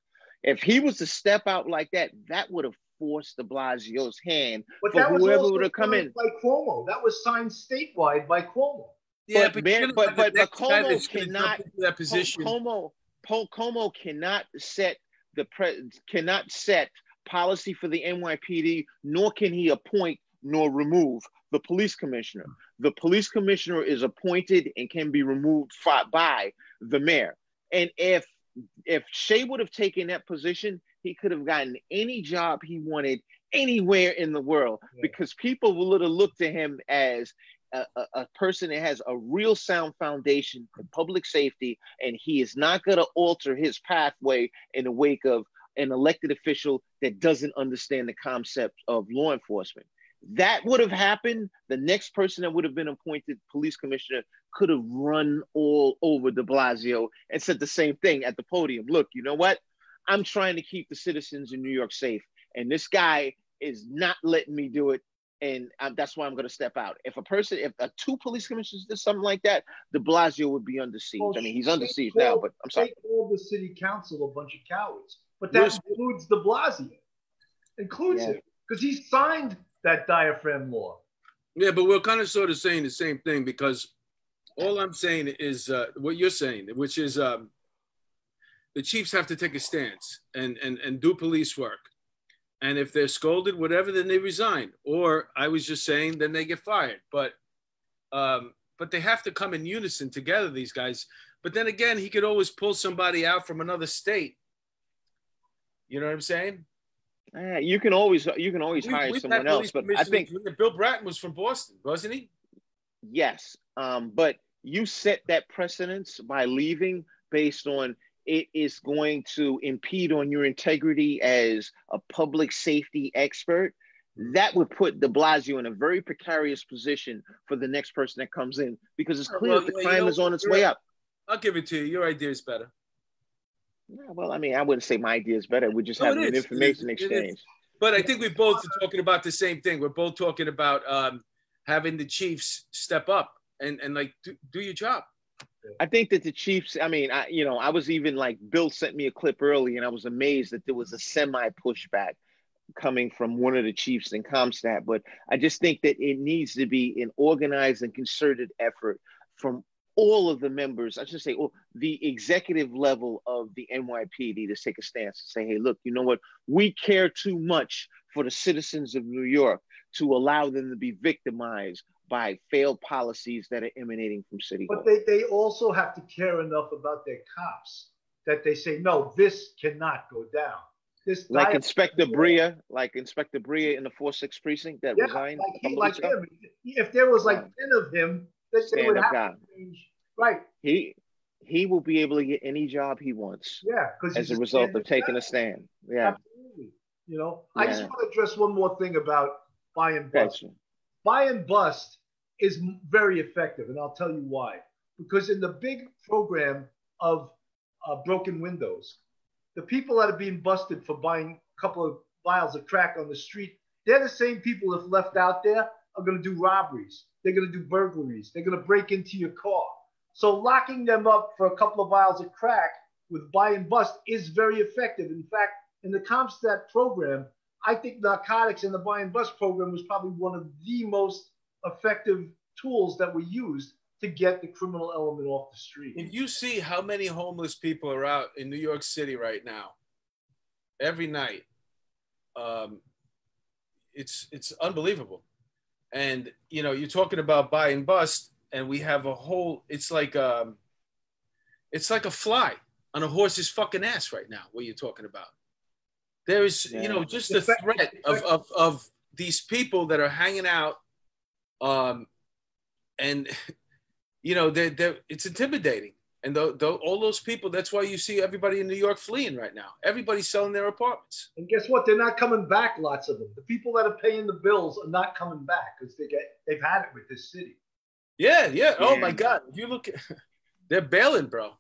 If he was to step out like that, that would have forced De Blasio's hand But for whoever would have come in. by Cuomo. That was signed statewide by Cuomo. Yeah, But but, Mayor- you're gonna but- but- but Cuomo cannot- jump into that position. Cuomo, Po- Cuomo cannot set the pre, cannot set policy for the NYPD, nor can he appoint nor remove the police commissioner. The police commissioner is appointed and can be removed fi- by the mayor. And if if Shea would have taken that position, he could have gotten any job he wanted anywhere in the world Yeah. because people would have looked to him as a, a, a person that has a real sound foundation in public safety, and he is not going to alter his pathway in the wake of an elected official that doesn't understand the concept of law enforcement. That would have happened. The next person that would have been appointed police commissioner could have run all over de Blasio and said the same thing at the podium. Look, you know what? I'm trying to keep the citizens in New York safe, and this guy is not letting me do it and um, that's why I'm going to step out. If a person, if a, two police commissioners did something like that, De Blasio would be under siege. Well, I mean, he's under they siege now, but I'm sorry. They called the city council a bunch of cowards. But that Where's- includes de Blasio. Includes Yeah. him. Because he signed that diaphragm law. Yeah, but we're kind of sort of saying the same thing because all I'm saying is uh, what you're saying, which is um, the chiefs have to take a stance and, and, and do police work. And if they're scolded, whatever, then they resign. Or I was just saying, then they get fired. But um, but they have to come in unison together, these guys. But then again, he could always pull somebody out from another state. You know what I'm saying? Uh, you can always you can always We- hire someone else, but I think Bill Bratton was from Boston, wasn't he? yes. Um, but you set that precedence by leaving based on it is going to impede on your integrity as a public safety expert. That would put De Blasio in a very precarious position for the next person that comes in because it's clear Well, that the you crime know, is on its way up. I'll give it to you. Your idea is better. Yeah, well, I mean, I wouldn't say my idea is better. We're just No, having an is. It is. information It is. exchange. But I think we're both are talking about the same thing. We're both talking about um, having the Chiefs step up and, and like do, do your job. I think that the Chiefs, I mean, I you know, I was even like Bill sent me a clip early and I was amazed that there was a semi pushback coming from one of the Chiefs in CompStat. But I just think that it needs to be an organized and concerted effort from all of the members, I should say, oh, the executive level of the NYPD to take a stance and say, hey, look, you know what? We care too much for the citizens of New York to allow them to be victimized by failed policies that are emanating from City Hall. But they, they also have to care enough about their cops that they say, no, this cannot go down. This like Inspector Bria, like Inspector Bria in the 4-6 precinct that Yeah, resigned. like, he, like him. If there was like Yeah. 10 of him, they, they would have guy. to change. Right. He he will be able to get any job he wants Yeah. As a result of taking a stand. Yeah, Absolutely. You know, I just want to address one more thing about buy and bust. gotcha. Buy and bust is very effective, and I'll tell you why. Because in the big program of uh, broken windows, the people that are being busted for buying a couple of vials of crack on the street, they're the same people if left out there are going to do robberies. They're going to do burglaries. They're going to break into your car. So locking them up for a couple of vials of crack with buy and bust is very effective. In fact, in the CompStat program, I think narcotics and the buy and bust program was probably one of the most effective tools that we used to get the criminal element off the street. If you see how many homeless people are out in New York City right now, every night, um, it's it's unbelievable. And you know, you're talking about buy and bust, and we have a whole. It's like um, it's like a fly on a horse's fucking ass right now. What you're talking about? There is, yeah. you know, just the threat of, of of these people that are hanging out, um, and you know, they're, they're, it's intimidating. And the, the, all those people, that's why you see everybody in New York fleeing right now. Everybody's selling their apartments. And guess what? They're not coming back, lots of them. The people that are paying the bills are not coming back because they get they've had it with this city. Yeah, yeah. Oh my God. If you look at [laughs] they're bailing, bro.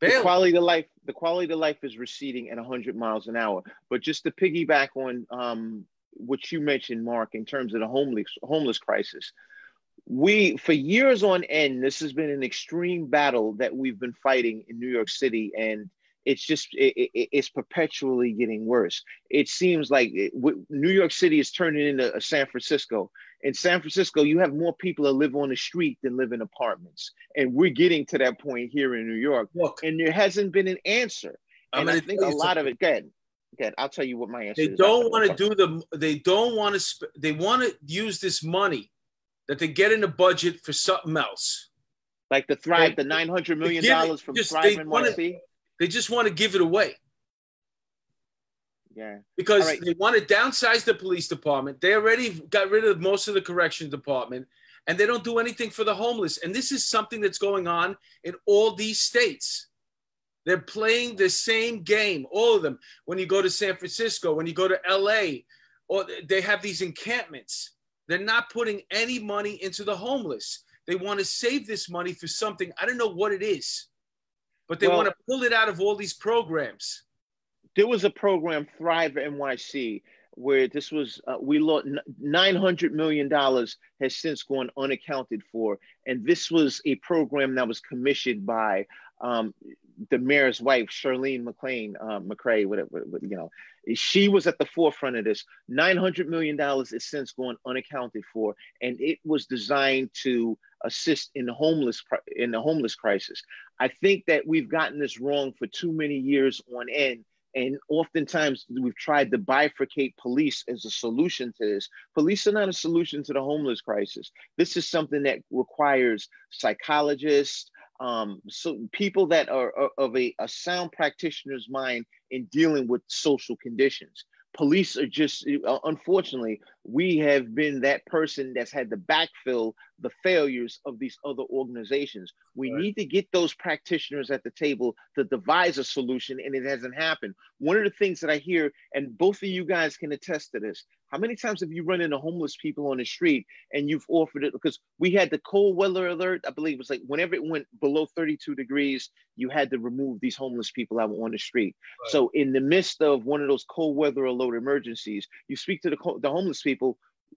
Bailing. The quality of life, the quality of life is receding at 100 miles an hour. But just to piggyback on um, what you mentioned, Mark, in terms of the homeless homeless crisis, we for years on end this has been an extreme battle that we've been fighting in new york city and it's just it, it, it's perpetually getting worse it seems like it, new york city is turning into a san francisco in san francisco you have more people that live on the street than live in apartments and we're getting to that point here in new york Look, and there hasn't been an answer and i think a lot something. of it again again i'll tell you what my answer is. they don't want to do the they don't want to sp- they want to use this money that they get in the budget for something else. Like the Thrive, they, the nine hundred million dollars from just, Thrive and NYC. They just want to give it away. Yeah. Because right. they want to downsize the police department. They already got rid of most of the correction department, and they don't do anything for the homeless. And this is something that's going on in all these states. They're playing the same game, all of them. When you go to San Francisco, when you go to LA, or they have these encampments they're not putting any money into the homeless. They want to save this money for something. I don't know what it is, but they well, want to pull it out of all these programs. There was a program, Thrive NYC, where this was uh, we lost 900 million dollars has since gone unaccounted for and this was a program that was commissioned by um, the mayor's wife, Chirlane McLean, uh, McCray, whatever, you know, she was at the forefront of this. $900 million is since gone unaccounted for, and it was designed to assist in the homeless in the homeless crisis. I think that we've gotten this wrong for too many years on end. And oftentimes we've tried to bifurcate police as a solution to this. Police are not a solution to the homeless crisis. This is something that requires psychologists, um, so people that are, are of a, a sound practitioner's mind in dealing with social conditions police are just uh, unfortunately we have been that person that's had to backfill the failures of these other organizations we right. need to get those practitioners at the table to devise a solution and it hasn't happened one of the things that i hear and both of you guys can attest to this how many times have you run into homeless people on the street and you've offered it because we had the cold weather alert i believe it was like whenever it went below 32 degrees you had to remove these homeless people out on the street right. so in the midst of one of those cold weather alert emergencies you speak to the, the homeless people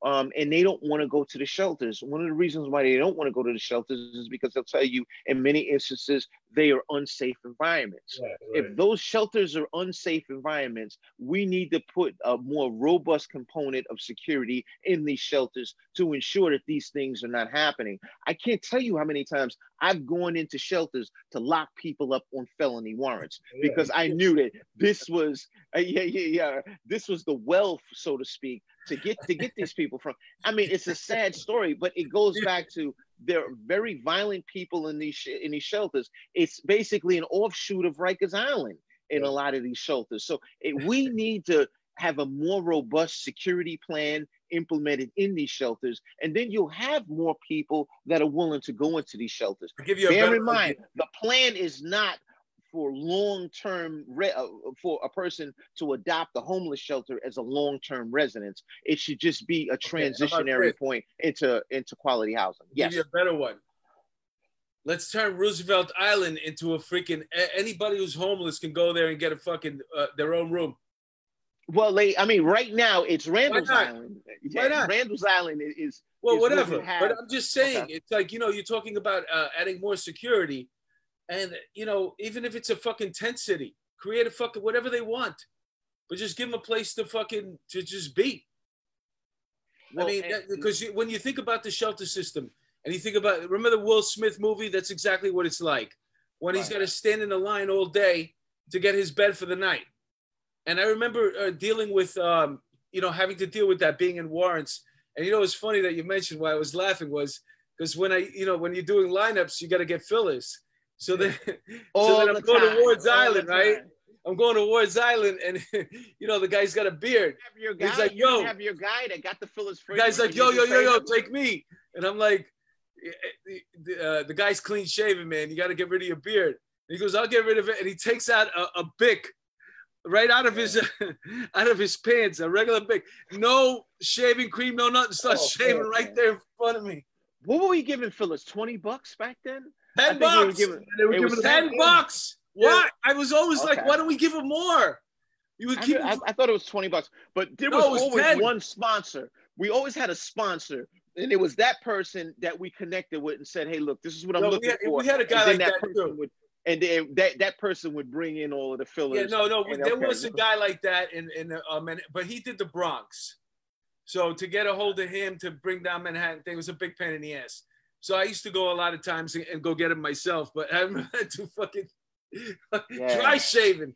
um, and they don't want to go to the shelters. One of the reasons why they don't want to go to the shelters is because they'll tell you in many instances they are unsafe environments. Right, right. If those shelters are unsafe environments, we need to put a more robust component of security in these shelters to ensure that these things are not happening. I can't tell you how many times I've gone into shelters to lock people up on felony warrants yeah. because I knew that [laughs] this was uh, yeah yeah yeah this was the wealth so to speak to get to get these people from. I mean, it's a sad story, but it goes back to there are very violent people in these sh- in these shelters. It's basically an offshoot of Rikers Island in a lot of these shelters. So it, eh, [laughs] we need to have a more robust security plan implemented in these shelters, and then you'll have more people that are willing to go into these shelters. I'll give you Bear in mind, the plan is not for long-term re- uh, for a person to adopt a homeless shelter as a long-term residence. It should just be a transitionary okay, point into into quality housing. Yes, give you a better one. Let's turn Roosevelt Island into a freaking anybody who's homeless can go there and get a fucking uh, their own room. Well, they, I mean, right now it's Randall's Island. Yeah, Why not? Randall's Island is. Well, is whatever. But I'm just saying, okay. it's like you know, you're talking about uh, adding more security and you know, even if it's a fucking tent city, create a fucking whatever they want. but just give them a place to fucking to just be. Well, I mean, and- because when you think about the shelter system and you think about, remember the Will Smith movie? That's exactly what it's like when he's got to stand in the line all day to get his bed for the night. And I remember uh, dealing with, um, you know, having to deal with that being in warrants. And you know, it's funny that you mentioned why I was laughing was because when I, you know, when you're doing lineups, you got to get fillers. So then, [laughs] so then I'm the going to Ward's all Island, right? I'm going to Ward's Island, and [laughs] you know, the guy's got a beard. Have your guy, He's like, you yo. have your guy that got the fillers for The guy's you, like, and yo, yo, yo, yo, take me. And I'm like, the, uh, the guy's clean shaven, man. You got to get rid of your beard. And he goes, I'll get rid of it. And he takes out a, a bic right out of his [laughs] out of his pants, a regular bic. No shaving cream, no nothing. Starts Oh, shaving man. right there in front of me. What were we giving fillers? Twenty bucks back then? I Ten think we were bucks. giving- They were It was giving us- Ten bucks. Yeah. Why? I was always like, why don't we give him more? You would I, keep. I, I thought it was 20 bucks, but there No, was, was always 10. one sponsor. We always had a sponsor, and it was that person that we connected with and said, "Hey, look, this is what I'm No, we looking had- for." we had a guy and then like that, person too. would, and then that that person would bring in all of the fillers. Yeah, no, no. and there okay. was a guy like that in in uh, Man- but he did the Bronx. So to get a hold of him to bring down Manhattan thing was a big pain in the ass. So I used to go a lot of times and, and go get him myself. But i've [laughs] had to fucking Yeah. dry shaving.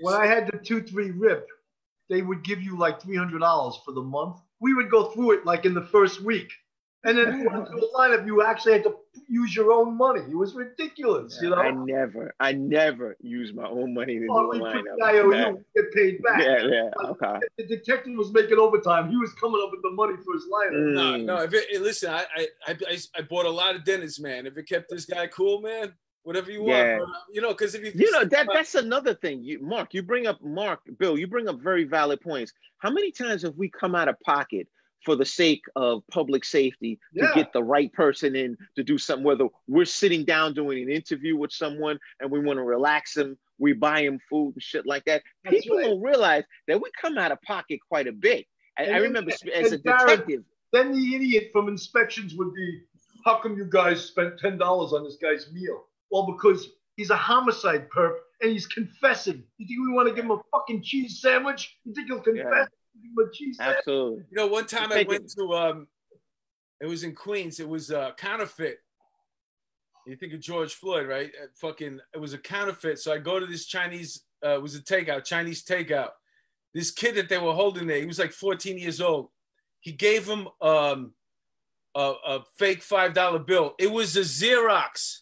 when I had the two three rip, they would give you like three hundred dollars for the month. We would go through it like in the first week, and then [laughs] if you went through the lineup, you actually had to use your own money. It was ridiculous, you know. I never, I never use my own money to Oh, do we a put lineup. the IOU, Yeah. get paid back. yeah, yeah, okay. The detective was making overtime. He was coming up with the money for his lineup. No, Mm. no. If it, it- listen, I, I I I bought a lot of dinners, man. If it kept this guy cool, man, whatever you want, Yeah. bro. you know, because if you You know that that's another thing. You Mark, you bring up Mark, Bill, you bring up very valid points. How many times have we come out of pocket for the sake of public safety to Yeah. get the right person in to do something? Whether we're sitting down doing an interview with someone and we want to relax them, we buy them food and shit like that. That's People right. don't realize that we come out of pocket quite a bit. I, And I remember as a detective. Then the idiot from inspections would be, "How come you guys spent ten dollars on this guy's meal?" Well, because he's a homicide perp and he's confessing. You think we want to give him a fucking cheese sandwich? You think he'll confess? Give a? Absolutely. You know, one time I went to um, it was in Queens. It was uh, counterfeit. You think of George Floyd, right? Uh, fucking, it was a counterfeit. So I go to this Chinese. Uh, it was a takeout, Chinese takeout. This kid that they were holding there, he was like 14 years old. He gave him um, a, a fake five dollar bill. It was a Xerox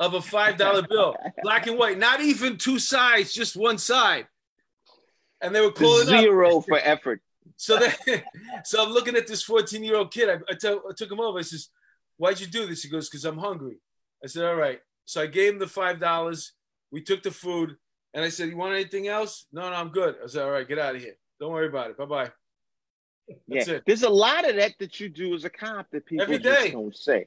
of a five dollar [laughs] bill, black and white, not even two sides, just one side. And they were calling up. Zero for effort. So [laughs] so I'm looking at this 14 year old kid. I, I, tell, I took him over. I says, "Why'd you do this?" He goes, "Cause I'm hungry." I said, "All right." So I gave him the five dollars. We took the food, and I said, "You want anything else?" No, no, I'm good. I said, "All right, get out of here. Don't worry about it. Bye bye." That's yeah. it. There's a lot of that that you do as a cop that people Every just don't say.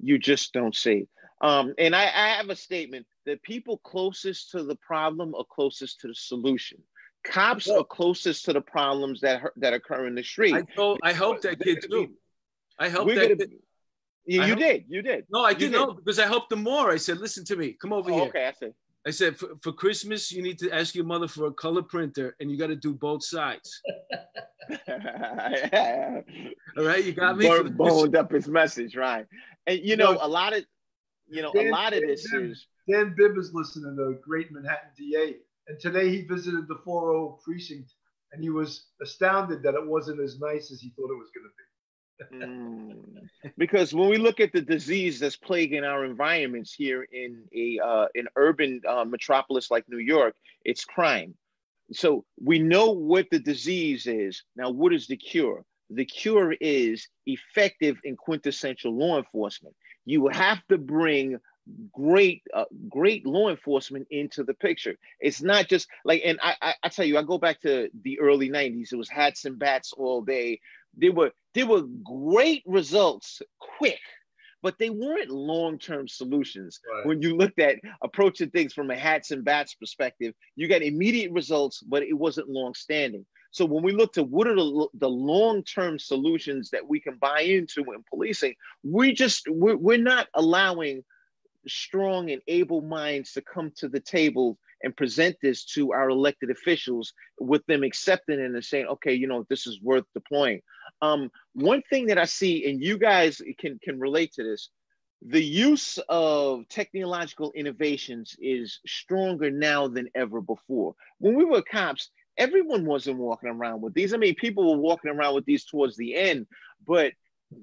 You just don't say. Um, and I, I have a statement that people closest to the problem are closest to the solution. Cops are closest to the problems that that occur in the street. I told, I helped that kid too. I helped We're that gonna kid. Yeah, you hope- did. You did. No, I didn't know because I helped them more. I said, "Listen to me. Come over Oh, here." okay, I see. I said, for, "For Christmas, you need to ask your mother for a color printer, and you got to do both sides." [laughs] All right, you got me. For Bone- the- boned up his message, right? And you know, a lot of, you know, a lot of Dan- this Dan- is Dan Bibb is listening to a Great Manhattan DA, and today he visited the 40 precinct, and he was astounded that it wasn't as nice as he thought it was going to be. Mm. because when we look at the disease that's plaguing our environments here in a uh, an urban uh, metropolis like New York, it's crime. So we know what the disease is. Now, what is the cure? The cure is effective and quintessential law enforcement. You have to bring great uh, great law enforcement into the picture. It's not just like and I, I i tell you i go back to the early 90s it was hats and bats all day. There were there were great results quick but they weren't long-term solutions. Right. when you looked at approaching things from a hats and bats perspective you got immediate results but it wasn't long-standing. So when we look to what are the, the long-term solutions that we can buy into in policing we just we're, we're not allowing strong and able minds to come to the table and present this to our elected officials with them accepting it and saying, okay, you know, this is worth deploying. Um, one thing that I see, and you guys can can relate to this, the use of technological innovations is stronger now than ever before. When we were cops, everyone wasn't walking around with these. I mean, people were walking around with these towards the end, but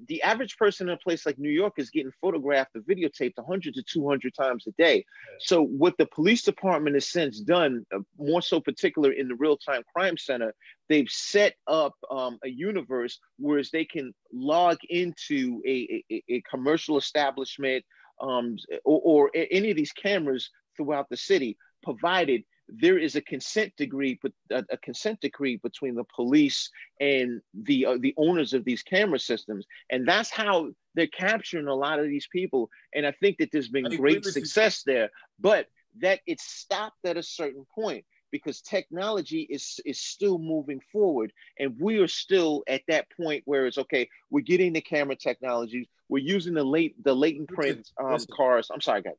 the average person in a place like New York is getting photographed or videotaped 100 to 200 times a day. So, what the police department has since done, uh, more so particular in the real time crime center, they've set up um, a universe where they can log into a, a, a commercial establishment um, or, or any of these cameras throughout the city, provided there is a consent degree, but a, a, consent decree between the police and the uh, the owners of these camera systems, and that's how they're capturing a lot of these people. And I think that there's been great success there, but that it's stopped at a certain point because technology is is still moving forward, and we are still at that point where it's okay. We're getting the camera technologies. We're using the late the latent print um, cars. I'm sorry, guys.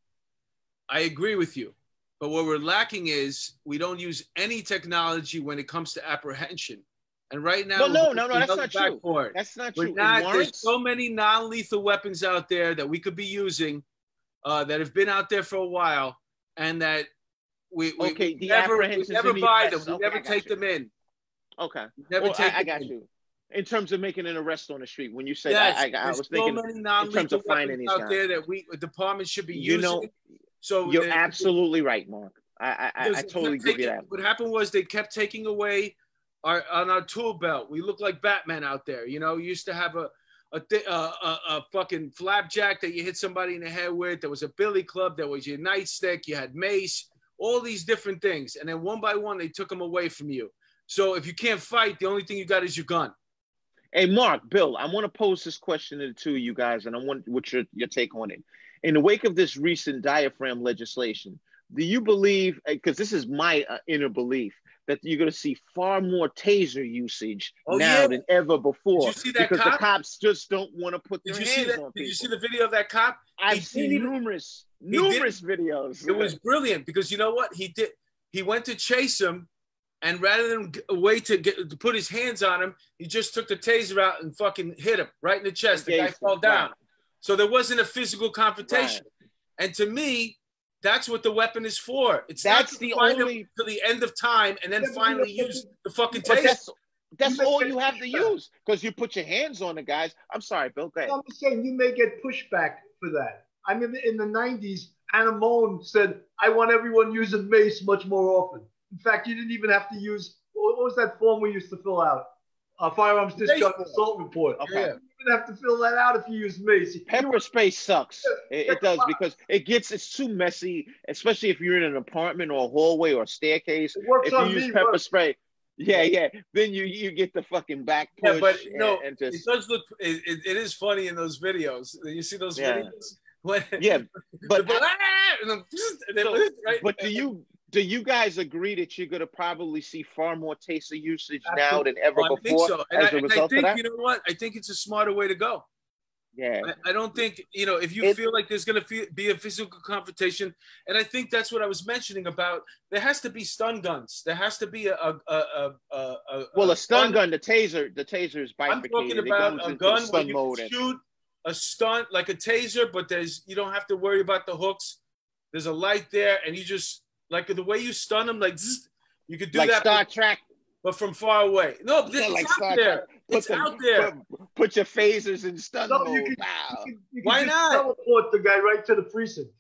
I agree with you but what we're lacking is we don't use any technology when it comes to apprehension. And right now, well, no, no, no, that's not true. That's not true. Not, there's so many non-lethal weapons out there that we could be using uh, that have been out there for a while, and that we, we, okay, we never, we never buy them. We okay, never take you. them in. Okay, never well, take. I, I got in. you. In terms of making an arrest on the street, when you say yes, that, I, I was so thinking in terms of finding these out guys. there that we departments should be you using. Know, so you're absolutely right, Mark. I I, I totally give you that. What happened was they kept taking away our on our tool belt. We look like Batman out there. You know, you used to have a a, th- a, a, a, fucking flapjack that you hit somebody in the head with. There was a billy club. There was your nightstick. You had mace. All these different things, and then one by one they took them away from you. So if you can't fight, the only thing you got is your gun. Hey, Mark, Bill, I want to pose this question to the two of you guys, and I want what your, your take on it. In the wake of this recent diaphragm legislation, do you believe because this is my uh, inner belief that you're going to see far more taser usage oh, now yeah. than ever before Did you see because cop? the cops just don't want to put their did you hands see that, on Did you see the video of that cop? I've he seen numerous, numerous videos. It was brilliant because you know what he did? He went to chase him, and rather than wait to get to put his hands on him, he just took the taser out and fucking hit him right in the chest. The guy fell down. Right. So there wasn't a physical confrontation. Right. And to me, that's what the weapon is for. It's that's the only to the end of time and then finally use the fucking taser. That's, that's all you have to use because you put your hands on the guys. I'm sorry, Bill. Go ahead. I'm saying you may get pushback for that. I mean, in the 90s, Anemone said, I want everyone using mace much more often. In fact, you didn't even have to use, what was that form we used to fill out? A firearms discharge assault report. Okay. Yeah even have to fill that out if you use mace. Pepper spray sucks. It, it does because it gets it's too messy, especially if you're in an apartment or a hallway or a staircase. if you use me, pepper spray, yeah, yeah, then you you get the fucking back push. Yeah, but no, and, and just... it does look. It, it is funny in those videos. You see those yeah. videos. [laughs] When, yeah, but [laughs] but, I, ah! [laughs] so, but do you do you guys agree that you're going to probably see far more taser usage now than ever oh, well, before so. as I, a result think, of that? You know what? I think it's a smarter way to go. Yeah. I, I don't think, you know, if you it, feel like there's going to be a physical confrontation, and I think that's what I was mentioning about there has to be stun guns. There has to be a. a, a, a well, a stun gun, the taser, the taser is bifurcated. I'm talking about a gun where you mode shoot a stunt like a taser, but there's you don't have to worry about the hooks. There's a light there, and you just like the way you stun them, like zzz, you could do like that. Star Trek, but from far away. No, this yeah, like out Star there. Put it's them, out there. Put, put, your phasers in stun no, mode. You can, wow. you can, you Why not teleport the guy right to the precinct?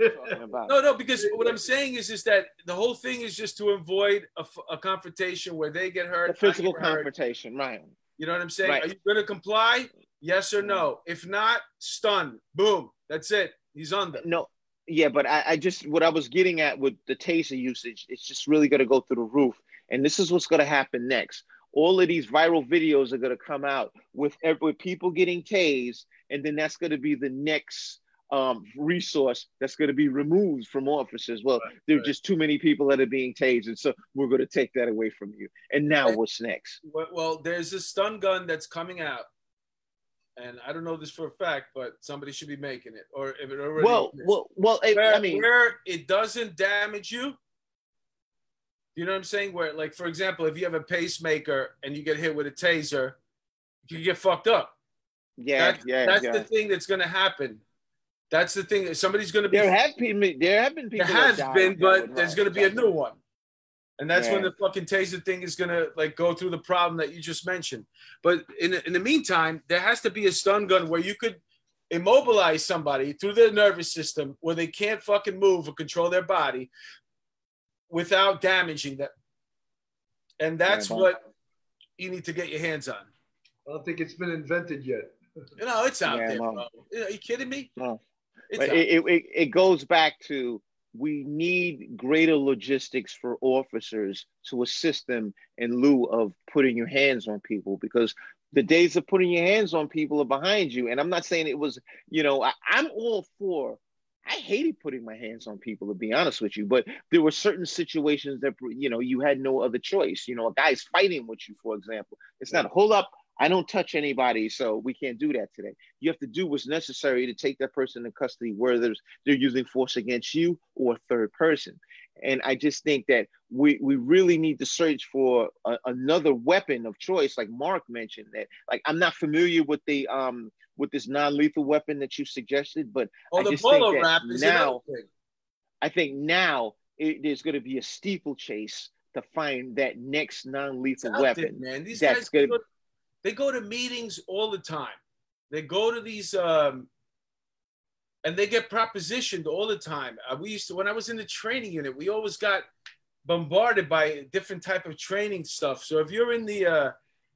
no, no, because what I'm saying is, is that the whole thing is just to avoid a, a confrontation where they get hurt. A physical confrontation, hurt. right? You know what I'm saying? Right. Are you going to comply? Yes or mm. no? If not, stun. Boom. That's it. He's on them. No, yeah, but I, I, just what I was getting at with the taser usage, it's just really going to go through the roof. And this is what's going to happen next. All of these viral videos are going to come out with with people getting tased, and then that's going to be the next um, resource that's going to be removed from officers. Well, right, there are right. just too many people that are being tased, and so we're going to take that away from you. And now, what's next? Well, there's a stun gun that's coming out and I don't know this for a fact, but somebody should be making it, or if it already. Well, well, well. Where, I mean, where it doesn't damage you, You know what I'm saying? Where, like, for example, if you have a pacemaker and you get hit with a taser, you get fucked up. Yeah, That's, yeah, that's yeah. the thing that's going to happen. That's the thing. Somebody's going to be. There have been there have been There people. that has been, but there's going to be a new one, and that's when the fucking taser thing is going to like go through the problem that you just mentioned. But in in the meantime, there has to be a stun gun where you could immobilize somebody through their nervous system where they can't fucking move or control their body without damaging them. And that's Yeah, what you need to get your hands on. I don't think it's been invented yet. [laughs] You know, it's out Yeah, there, well- bro. Are you kidding me? No. It's But out it, it, it, it goes back to we need greater logistics for officers to assist them in lieu of putting your hands on people because the days of putting your hands on people are behind you. And I'm not saying it was, you know, I, I'm all for. I hated putting my hands on people, to be honest with you. But there were certain situations that you know you had no other choice. You know, a guy's fighting with you, for example. It's not hold up. I don't touch anybody, so we can't do that today. You have to do what's necessary to take that person in custody, whether they're using force against you or a third person. And I just think that we we really need to search for a, another weapon of choice, like Mark mentioned. That like I'm not familiar with the um with this non-lethal weapon that you suggested, but Well, I the just think that now-. I think now it, there's going to be a steeplechase to find that next non-lethal It's out there, weapon. man. These that's guys they good. go, they go to meetings all the time. They go to these um, and they get propositioned all the time. Uh, we used to when I was in the training unit, we always got bombarded by different type of training stuff. So if you're in the uh,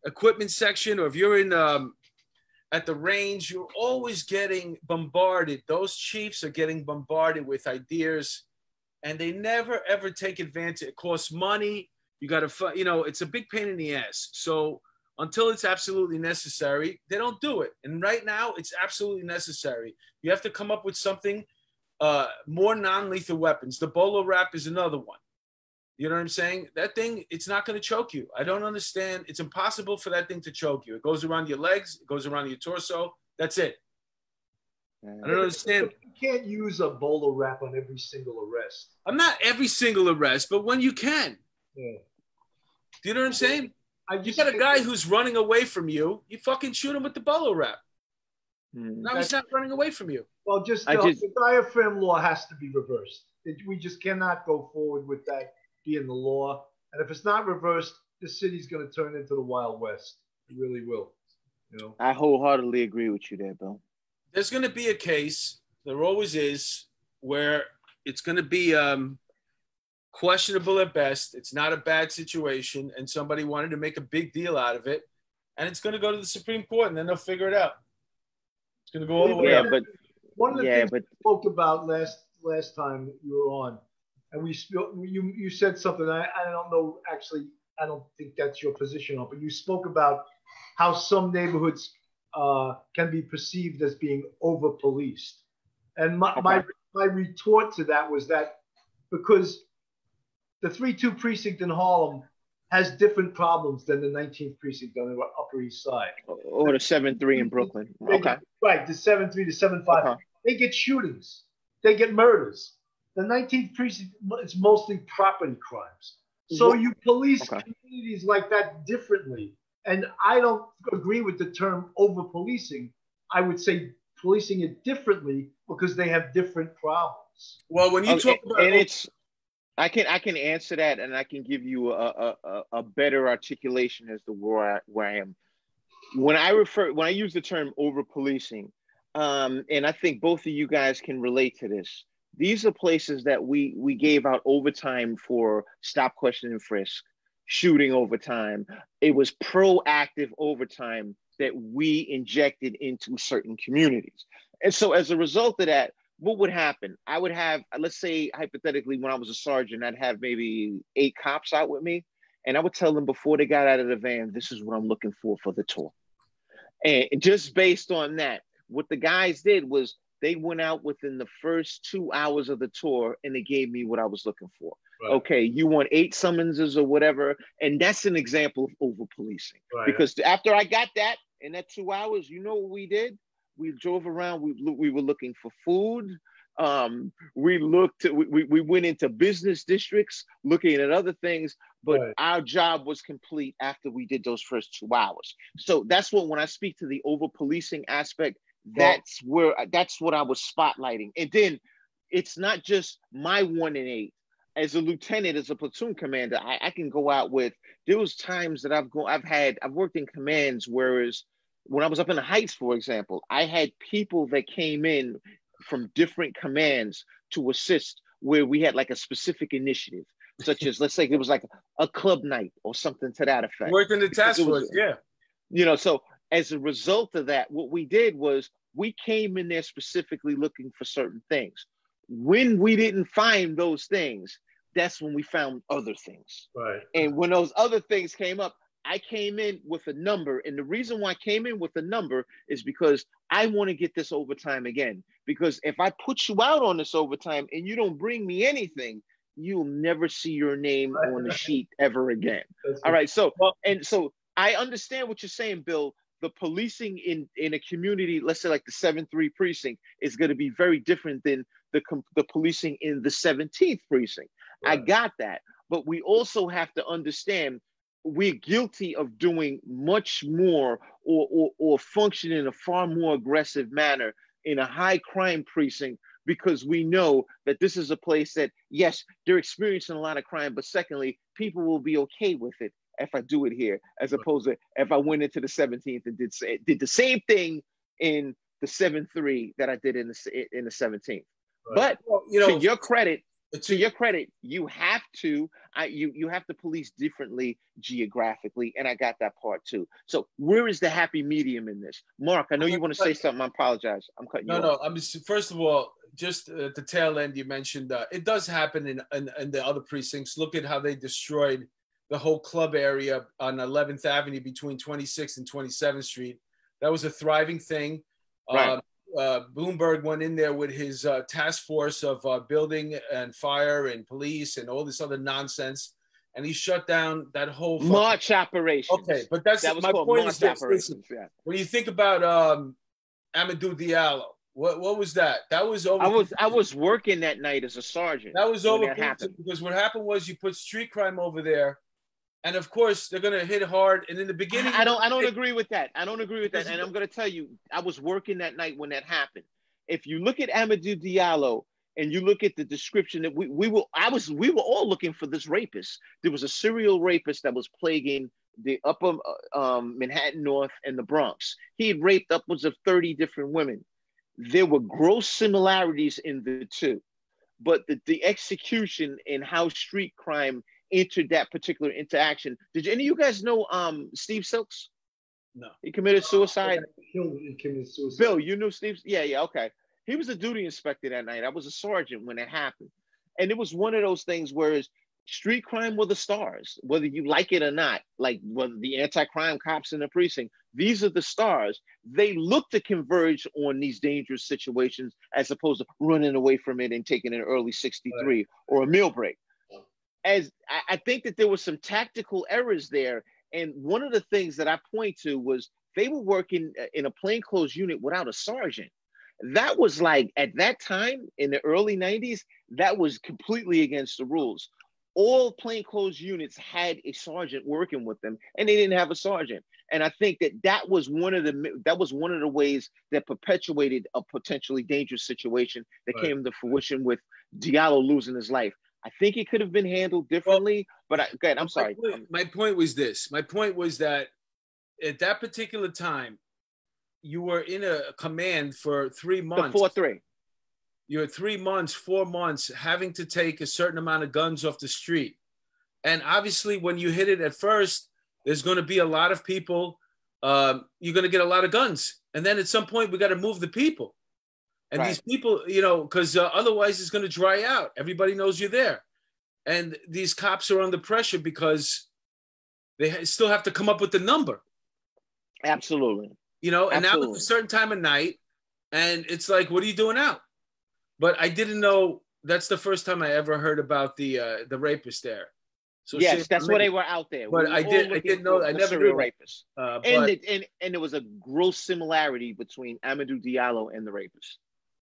equipment section or if you're in um, at the range, you're always getting bombarded. Those chiefs are getting bombarded with ideas, and they never ever take advantage. It costs money. You got to, you know, it's a big pain in the ass. So until it's absolutely necessary, they don't do it. And right now, it's absolutely necessary. You have to come up with something uh, more non-lethal weapons. The bolo wrap is another one. You know what I'm saying? That thing, it's not going to choke you. I don't understand. It's impossible for that thing to choke you. It goes around your legs, it goes around your torso. That's it. I don't understand. You can't use a bolo wrap on every single arrest. I'm not every single arrest, but when you can. Yeah. Do you know what I'm saying? I You just got a guy who's running away from you, you fucking shoot him with the bolo wrap. Hmm. Now he's not running away from you. Well, just, I uh, just- the diaphragm law has to be reversed. It, we just cannot go forward with that being the law. And if it's not reversed, the city's going to turn into the Wild West. It really will. You know. I wholeheartedly agree with you there, Bill. There's going to be a case, there always is, where it's going to be um, questionable at best. It's not a bad situation, and somebody wanted to make a big deal out of it, and it's going to go to the Supreme Court, and then they'll figure it out. It's going to go all the way Yeah, up. but One of the yeah, things but we spoke about last last time you were on, and we sp- you you said something. I, I don't know actually. I don't think that's your position on, but you spoke about how some neighborhoods uh, can be perceived as being over policed. And my, my my retort to that was that because the three two precinct in Harlem has different problems than the 19th precinct on the Upper East Side. Oh, or the seven three in Brooklyn. Okay. get- right, the seven three to seven five. Okay. They get shootings. They get murders. The 19th precinct it's mostly property crimes. So Wha- you police Okay. communities like that differently. And I don't agree with the term over policing. I would say policing it differently because they have different problems. Well, when you Okay, talk about and it's I can I can answer that and I can give you a a, a, better articulation as to where I, where I am. When I refer when I use the term over policing, um, and I think both of you guys can relate to this. These are places that we we gave out overtime for stop, question, and frisk, shooting overtime. It was proactive overtime that we injected into certain communities. And so as a result of that, what would happen? I would have, let's say, hypothetically, when I was a sergeant, I'd have maybe eight cops out with me. And I would tell them before they got out of the van, this is what I'm looking for for the tour. And just based on that, what the guys did was they went out within the first two hours of the tour and they gave me what I was looking for. Right. Okay, you want eight summonses or whatever. And that's an example of over policing Right. because after I got that in that two hours, you know what we did? We drove around. We we were looking for food. Um, we looked, we, we went into business districts looking at other things, but right. our job was complete after we did those first two hours. So that's what, when I speak to the over policing aspect, that's where, that's what I was spotlighting. And then it's not just my one and eight. As a lieutenant, as a platoon commander, I, I can go out with. There was times that I've go, I've had, I've worked in commands. Whereas when I was up in the Heights, for example, I had people that came in from different commands to assist where we had like a specific initiative, such [laughs] as let's say it was like a club night or something to that effect. Worked in the task force, yeah. You know, so as a result of that, what we did was we came in there specifically looking for certain things. When we didn't find those things, that's when we found other things. Right. And when those other things came up, I came in with a number. And the reason why I came in with a number is because I want to get this overtime again. Because if I put you out on this overtime and you don't bring me anything, you'll never see your name on the sheet ever again. [laughs] All right. So, and so I understand what you're saying, Bill. The policing in, in a community, let's say like the 7 3 precinct, is going to be very different than the, the policing in the 17th precinct. Right. I got that. But we also have to understand we're guilty of doing much more or, or, or function in a far more aggressive manner in a high crime precinct because we know that this is a place that, yes, they're experiencing a lot of crime, but secondly, people will be okay with it if I do it here, as opposed to if I went into the 17th and did did the same thing in the 7-3 that I did in the in the 17th. Right. But well, you know, to your credit, to your credit, you have to I, you you have to police differently geographically, and I got that part too. So where is the happy medium in this, Mark? I know you want to say something. I apologize. I'm cutting no, you. No, no. I'm just, first of all, just at the tail end, you mentioned uh, it does happen in, in in the other precincts. Look at how they destroyed the whole club area on 11th Avenue between 26th and 27th Street. That was a thriving thing. Right. Uh, uh, Bloomberg went in there with his uh, task force of uh, building and fire and police and all this other nonsense, and he shut down that whole fucking... March operation. Okay, but that's that my point. Is this, listen, yeah. when you think about um, Amadou Diallo, what what was that? That was over. I was I was working that night as a sergeant. That was over because what happened was you put street crime over there and of course they're gonna hit hard. And in the beginning, I don't I don't agree with that. I don't agree with that. And I'm gonna tell you, I was working that night when that happened. If you look at Amadou Diallo and you look at the description that we, we were I was we were all looking for this rapist. There was a serial rapist that was plaguing the upper uh, um, Manhattan North and the Bronx. He had raped upwards of 30 different women. There were gross similarities in the two, but the, the execution and how street crime entered that particular interaction. Did any of you guys know um Steve Silks? No. He committed suicide. He committed suicide. Bill, you knew Steve? Yeah, yeah, okay. He was a duty inspector that night. I was a sergeant when it happened. And it was one of those things where street crime were the stars, whether you like it or not, like whether the anti-crime cops in the precinct, these are the stars. They look to converge on these dangerous situations as opposed to running away from it and taking an early 63 right. or a meal break as I, I think that there were some tactical errors there. And one of the things that I point to was they were working uh, in a plainclothes unit without a sergeant. That was like at that time in the early 90s, that was completely against the rules. All plainclothes units had a sergeant working with them, and they didn't have a sergeant. And I think that that was one of the that was one of the ways that perpetuated a potentially dangerous situation that right. came to fruition with Diallo losing his life. I think it could have been handled differently. Well, but I, good, I'm sorry. My point, my point was this. My point was that at that particular time, you were in a command for three months. The four three. You were three months, four months, having to take a certain amount of guns off the street. And obviously, when you hit it at first, there's going to be a lot of people. Um, you're going to get a lot of guns, and then at some point, we got to move the people. And right. these people, you know, because uh, otherwise it's going to dry out. Everybody knows you're there. And these cops are under pressure because they still have to come up with the number. Absolutely. You know, and Absolutely. now it's a certain time of night, and it's like, what are you doing out? But I didn't know. That's the first time I ever heard about the uh, the rapist there. So yes, that's why they were out there. But we I did. I didn't know. I never knew rapist. Uh, and, it, and and there was a gross similarity between Amadou Diallo and the rapist.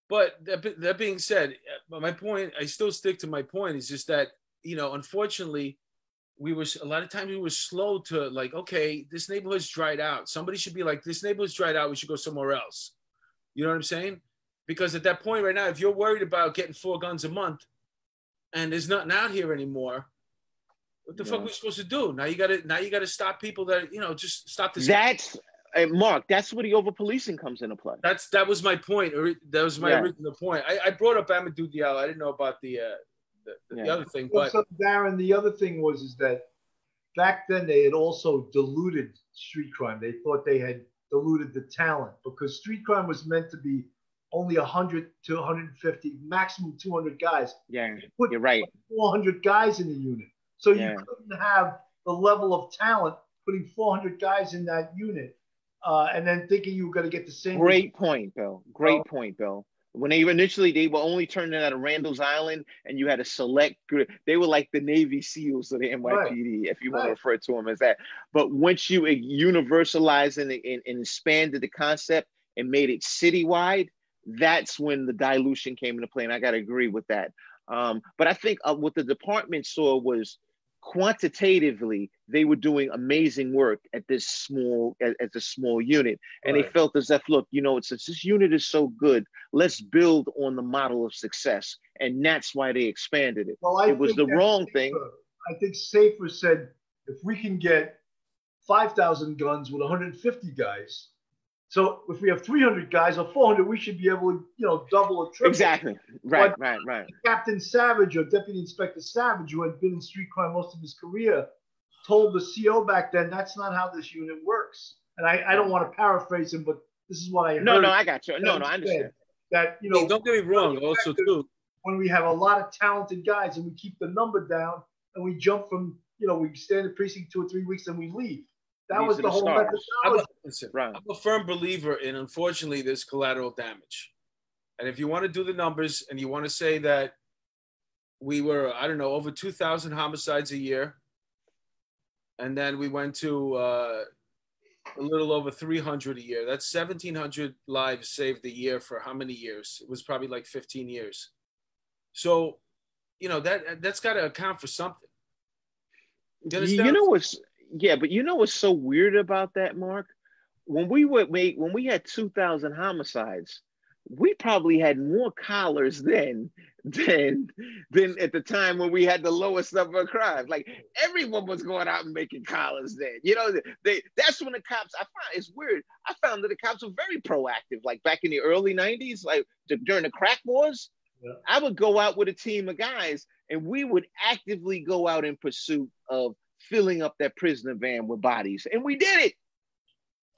But that, that being said, uh, my point, I still stick to my point, is just that, you know, unfortunately, we were a lot of times we were slow to like, okay, this neighborhood's dried out. Somebody should be like, this neighborhood's dried out. We should go somewhere else. You know what I'm saying? Because at that point right now, if you're worried about getting four guns a month and there's nothing out here anymore, what the yeah. fuck are we supposed to do? Now you gotta now you gotta stop people that you know just stop this. That's hey, Mark. That's where the over policing comes into play. That's that was my point. That was my yeah. original point. I, I brought up Amadou Diallo. I didn't know about the uh, the, the, yeah. other thing. But so, Darrin, the other thing was is that back then they had also diluted street crime. They thought they had diluted the talent because street crime was meant to be only 100 to 150, maximum 200 guys. Yeah, you you're right. 400 guys in the unit. So yeah. you couldn't have the level of talent putting 400 guys in that unit uh, and then thinking you were going to get the same. Great point, Bill. Great well, point, Bill. When they initially they were only turning out of Randall's Island, and you had a select group. They were like the Navy SEALs of the NYPD, right. if you want to refer to them as that. But once you universalized and, and, and expanded the concept and made it citywide, that's when the dilution came into play. And I got to agree with that. Um, but I think uh, what the department saw was quantitatively they were doing amazing work at this small at, at this small unit and right. they felt as if look you know it's this unit is so good let's build on the model of success and that's why they expanded it well, it was the wrong Safir. thing i think Safir said if we can get 5000 guns with 150 guys so if we have 300 guys or 400, we should be able to, you know, double or triple. Exactly. Right, but right, right. Captain Savage or Deputy Inspector Savage, who had been in street crime most of his career, told the CO back then that's not how this unit works. And I, I don't want to paraphrase him, but this is what I heard. No, no, I got you. No, no, I understand. That, you know, hey, don't get me wrong, also, too. When we have a lot of talented guys and we keep the number down and we jump from, you know, we stay in the precinct two or three weeks and we leave that was the whole methodology. I'm a, listen, right. I'm a firm believer in, unfortunately, this collateral damage. And if you want to do the numbers and you want to say that we were, I don't know, over 2,000 homicides a year, and then we went to uh, a little over 300 a year. That's 1,700 lives saved a year for how many years? It was probably like 15 years. So, you know, that that's got to account for something. You, you know what's yeah, but you know what's so weird about that, Mark? When we would make when we had two thousand homicides, we probably had more collars then than than at the time when we had the lowest number of crimes. Like everyone was going out and making collars then. You know, they that's when the cops. I find it's weird. I found that the cops were very proactive. Like back in the early '90s, like during the crack wars, yeah. I would go out with a team of guys, and we would actively go out in pursuit of filling up that prisoner van with bodies, and we did it.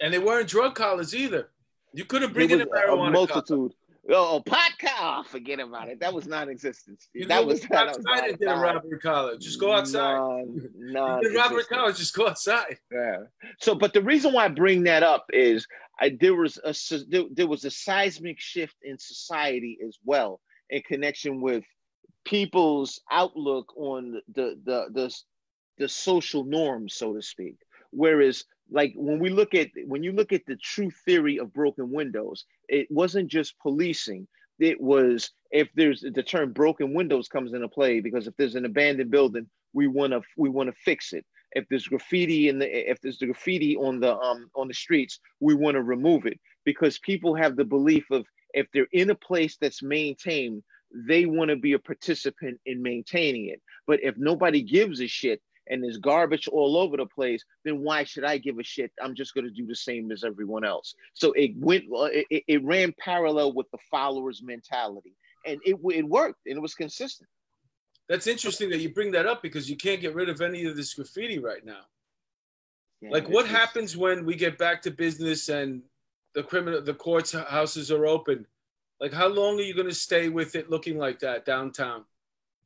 And they weren't drug collars either. You couldn't bring in a marijuana. A multitude. Oh, pot collar. Oh, forget about it. That was non-existent. You that was that outside and did a robbery collar. Just go outside. No, did robbery collar. Just go outside. Yeah. So, but the reason why I bring that up is I, there was a there, there was a seismic shift in society as well in connection with people's outlook on the the the the social norms, so to speak. Whereas, like when we look at when you look at the true theory of broken windows, it wasn't just policing. It was if there's the term broken windows comes into play because if there's an abandoned building, we want to we want to fix it. If there's graffiti in the if there's the graffiti on the um on the streets, we want to remove it because people have the belief of if they're in a place that's maintained, they want to be a participant in maintaining it. But if nobody gives a shit, and there's garbage all over the place, then why should I give a shit? I'm just going to do the same as everyone else. So it went, uh, it, it ran parallel with the followers mentality, and it it worked, and it was consistent. That's interesting that you bring that up because you can't get rid of any of this graffiti right now. Yeah, like, what happens when we get back to business and the criminal, the courts houses are open? Like, how long are you going to stay with it looking like that downtown?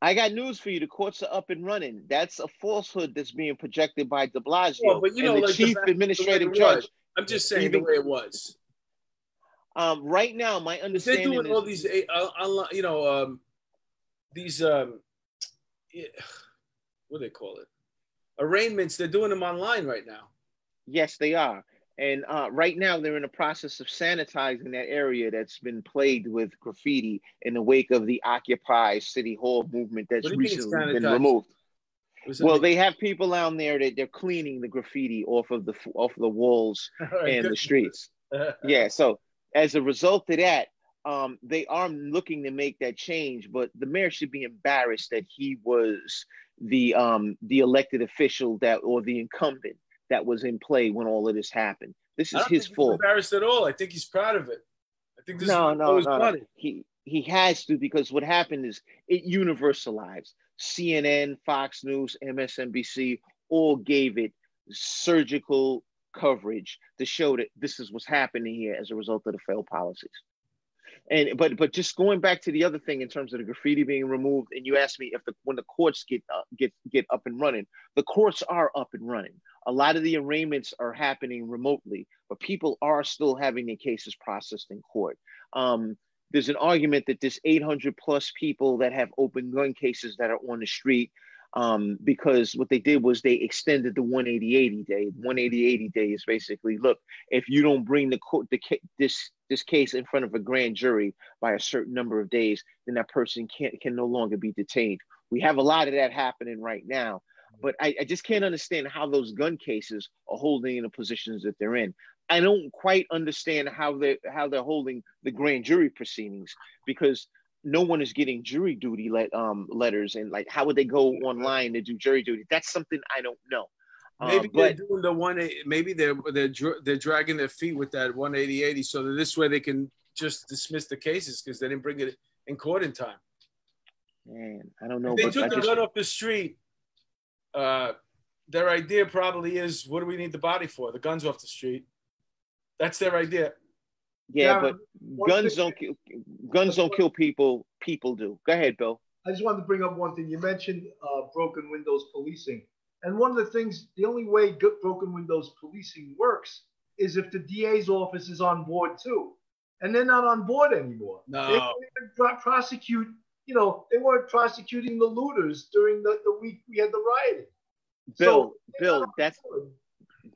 I got news for you. The courts are up and running. That's a falsehood that's being projected by De Blasio well, but you know, and the like chief the administrative judge. I'm just saying even, the way it was. Um, right now, my understanding they're doing is, all these, uh, you know, um, these, um, what do they call it? Arraignments. They're doing them online right now. Yes, they are. And uh, right now, they're in the process of sanitizing that area that's been plagued with graffiti in the wake of the Occupy City Hall movement that's recently been removed. Well, they have people down there that they're cleaning the graffiti off of the off the walls [laughs] and the streets. [laughs] yeah, so as a result of that, um, they are looking to make that change, but the mayor should be embarrassed that he was the um, the elected official that or the incumbent that was in play when all of this happened. This is his fault. embarrassed at all. I think he's proud of it. I think this no, is no, no, no. He he has to because what happened is it universalized. CNN, Fox News, MSNBC all gave it surgical coverage to show that this is what's happening here as a result of the failed policies. And but but just going back to the other thing in terms of the graffiti being removed, and you asked me if the when the courts get uh, get get up and running, the courts are up and running. A lot of the arraignments are happening remotely, but people are still having their cases processed in court. Um, there's an argument that this 800 plus people that have open gun cases that are on the street um, because what they did was they extended the 180-80 day. 180-80 day is basically look if you don't bring the court the this this case in front of a grand jury by a certain number of days, then that person can can no longer be detained. We have a lot of that happening right now, but I, I just can't understand how those gun cases are holding in the positions that they're in. I don't quite understand how they how they're holding the grand jury proceedings because no one is getting jury duty let, um, letters and like how would they go online to do jury duty? That's something i don't know. Maybe uh, they're doing the one maybe they're they're they're dragging their feet with that 180 so that this way they can just dismiss the cases because they didn't bring it in court in time. Man i don't know if they took the just... gun off the street uh their idea probably is what do we need the body for the guns off the street that's their idea yeah, but guns don't kill, guns don't kill people. People do. Go ahead, Bill. I just wanted to bring up one thing. You mentioned uh, broken windows policing, and one of the things, the only way good broken windows policing works is if the DA's office is on board too, and they're not on board anymore. No. They can't even prosecute. You know, they weren't prosecuting the looters during the, the week we had the rioting. Bill, so Bill, that's.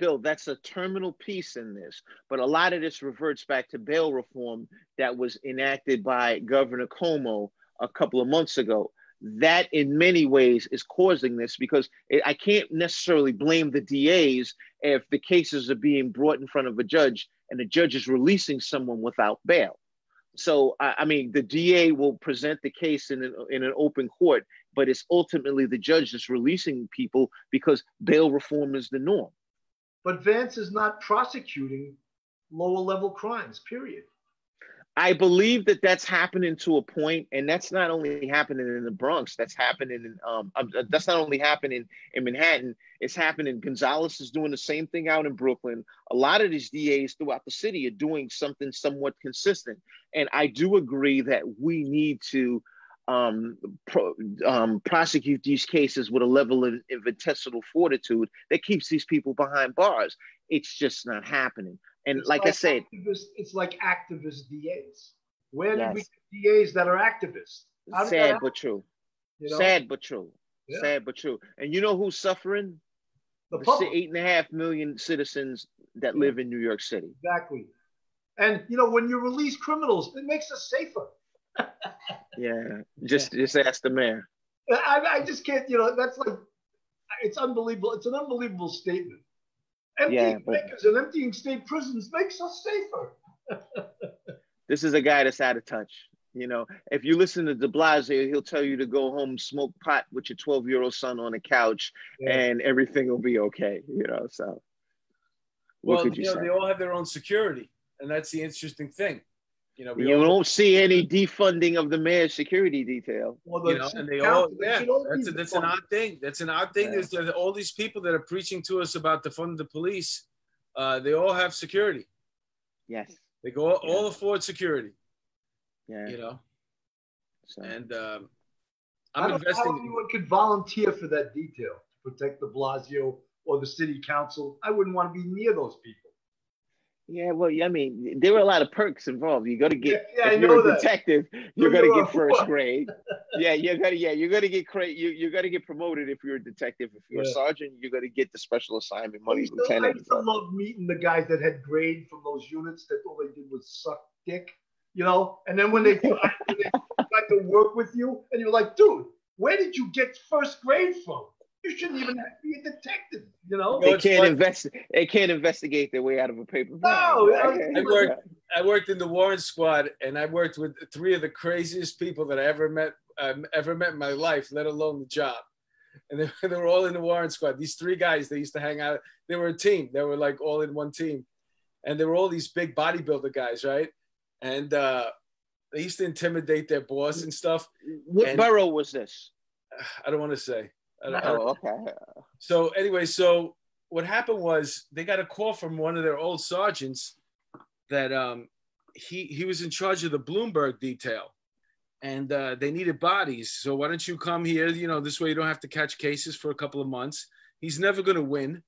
Bill, that's a terminal piece in this. But a lot of this reverts back to bail reform that was enacted by Governor Cuomo a couple of months ago. That, in many ways, is causing this because it, I can't necessarily blame the DAs if the cases are being brought in front of a judge and the judge is releasing someone without bail. So, I, I mean, the DA will present the case in an, in an open court, but it's ultimately the judge that's releasing people because bail reform is the norm. But Vance is not prosecuting lower level crimes, period. I believe that that's happening to a point, and that's not only happening in the Bronx. That's happening in um, uh, that's not only happening in Manhattan. It's happening. Gonzalez is doing the same thing out in Brooklyn. A lot of these DAs throughout the city are doing something somewhat consistent, and I do agree that we need to um, pro, um, prosecute these cases with a level of, of intestinal fortitude that keeps these people behind bars. It's just not happening. And like, like, I said, it's like activist DAs. Where yes. did we get DAs that are activists? Sad but true. You know? Sad but true. Yeah. Sad but true. And you know who's suffering? The, the eight and a half million citizens that yeah. live in New York City. Exactly. And you know, when you release criminals, it makes us safer [laughs] yeah, just just ask the mayor. I, I just can't, you know, that's like, it's unbelievable. It's an unbelievable statement. Emptying yeah, but, and emptying state prisons makes us safer. [laughs] this is a guy that's out of touch. You know, if you listen to De Blasio, he'll tell you to go home, smoke pot with your 12 year old son on the couch, yeah. and everything will be okay. You know, so. Well, you, you know, they all have their own security, and that's the interesting thing. You know, you don't see any defunding of the mayor's security detail. Well, you know, and they all, yeah, that's, a, that's an odd thing. That's an odd thing yeah. is that all these people that are preaching to us about defunding the police, uh, they all have security. Yes. They go all, yeah. all afford security. Yeah. You know, so. and um, I'm investing. how anyone could volunteer for that detail to protect De Blasio or the city council. I wouldn't want to be near those people. Yeah, well, I mean, there were a lot of perks involved. You got to get Yeah, yeah, if you're a detective, you're gonna get first grade. [laughs] Yeah, you're gonna yeah, you're gonna get cra- you you're gonna get promoted if you're a detective. If you're a sergeant, you're gonna get the special assignment money, I used to love meeting the guys that had grade from those units that all they did was suck dick, you know. And then when they [laughs] tried, when they tried to work with you, and you're like, dude, where did you get first grade from? You shouldn't even have to be a detective, you know. They can't fun. invest. They can't investigate their way out of a paper. No, bag. I- [laughs] I worked. I worked in the Warrant Squad, and I worked with three of the craziest people that I ever met, um, ever met in my life, let alone the job. And they, [laughs] they were all in the Warrant Squad. These three guys, they used to hang out. They were a team. They were like all in one team, and they were all these big bodybuilder guys, right? And uh, they used to intimidate their boss and stuff. What And- borough was this? I don't want to say. I don't, I don't- Oh, okay. so anyway, so what happened was they got a call from one of their old sergeants that um, he he was in charge of the Bloomberg detail, and uh, they needed bodies. So why don't you come here? You know, this way you don't have to catch cases for a couple of months. He's never going to win,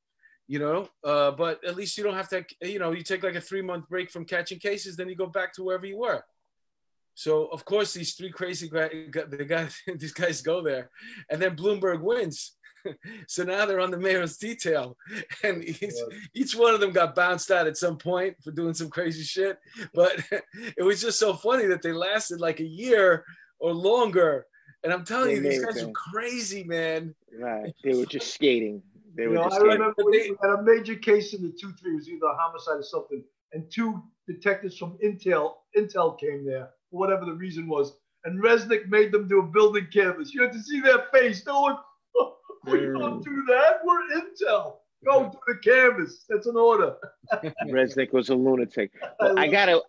you know, uh, but at least you don't have to. You know, you take like a three month break from catching cases, then you go back to wherever you were. So of course these three crazy guys, the guys, [laughs] these guys go there, and then Bloomberg wins. [laughs] so now they're on the mayor's detail, [laughs] and each, each one of them got bounced out at some point for doing some crazy shit. But it was just so funny that they lasted like a year or longer. And I'm telling you, these guys are crazy, man. Right. They were just skating. They You were know, just I skating. remember we we had a major case in the two three. It was either a homicide or something, and two detectives from Intel Intel came there for whatever the reason was, and Resnick made them do a building canvas. You had to see their face. They're like, [laughs] "We don't do that. We're Intel. Go do the canvas. That's an order." [laughs] Resnick was a lunatic. [laughs] I Well, I gotta,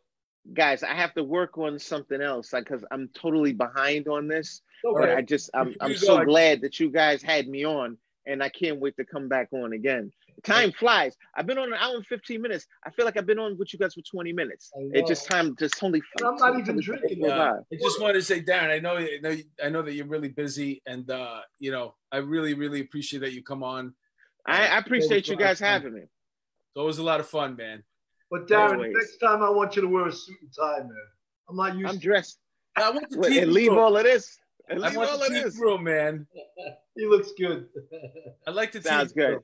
guys. I have to work on something else because I'm totally behind on this. But I just, I'm, I'm so glad that you guys had me on, and I can't wait to come back on again. Time flies. I've been on an hour and 15 minutes. I feel like I've been on with you guys for 20 minutes. I It just time just totally. And I'm not even totally drinking flew Uh, I just wanted to say, Darrin, I know, I know, I know that you're really busy, and uh, you know, I really, really appreciate that you come on. I, I appreciate you guys having me. It's always a lot of fun, man. But Darrin, Always. next time I want you to wear a suit and tie, man. I'm not used. I'm to dressed. I want the Wait, TV and leave all of this. And I leave want all the of TV this. room, man. He looks good. I like the Sounds good. room.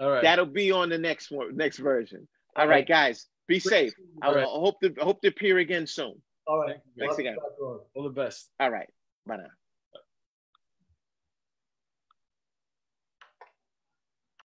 All right. That'll be on the next one, next version. All All right, right. guys, be safe. I All right. I hope to hope to appear again soon. All right. Thanks I'll again. All the best. All right, bye now.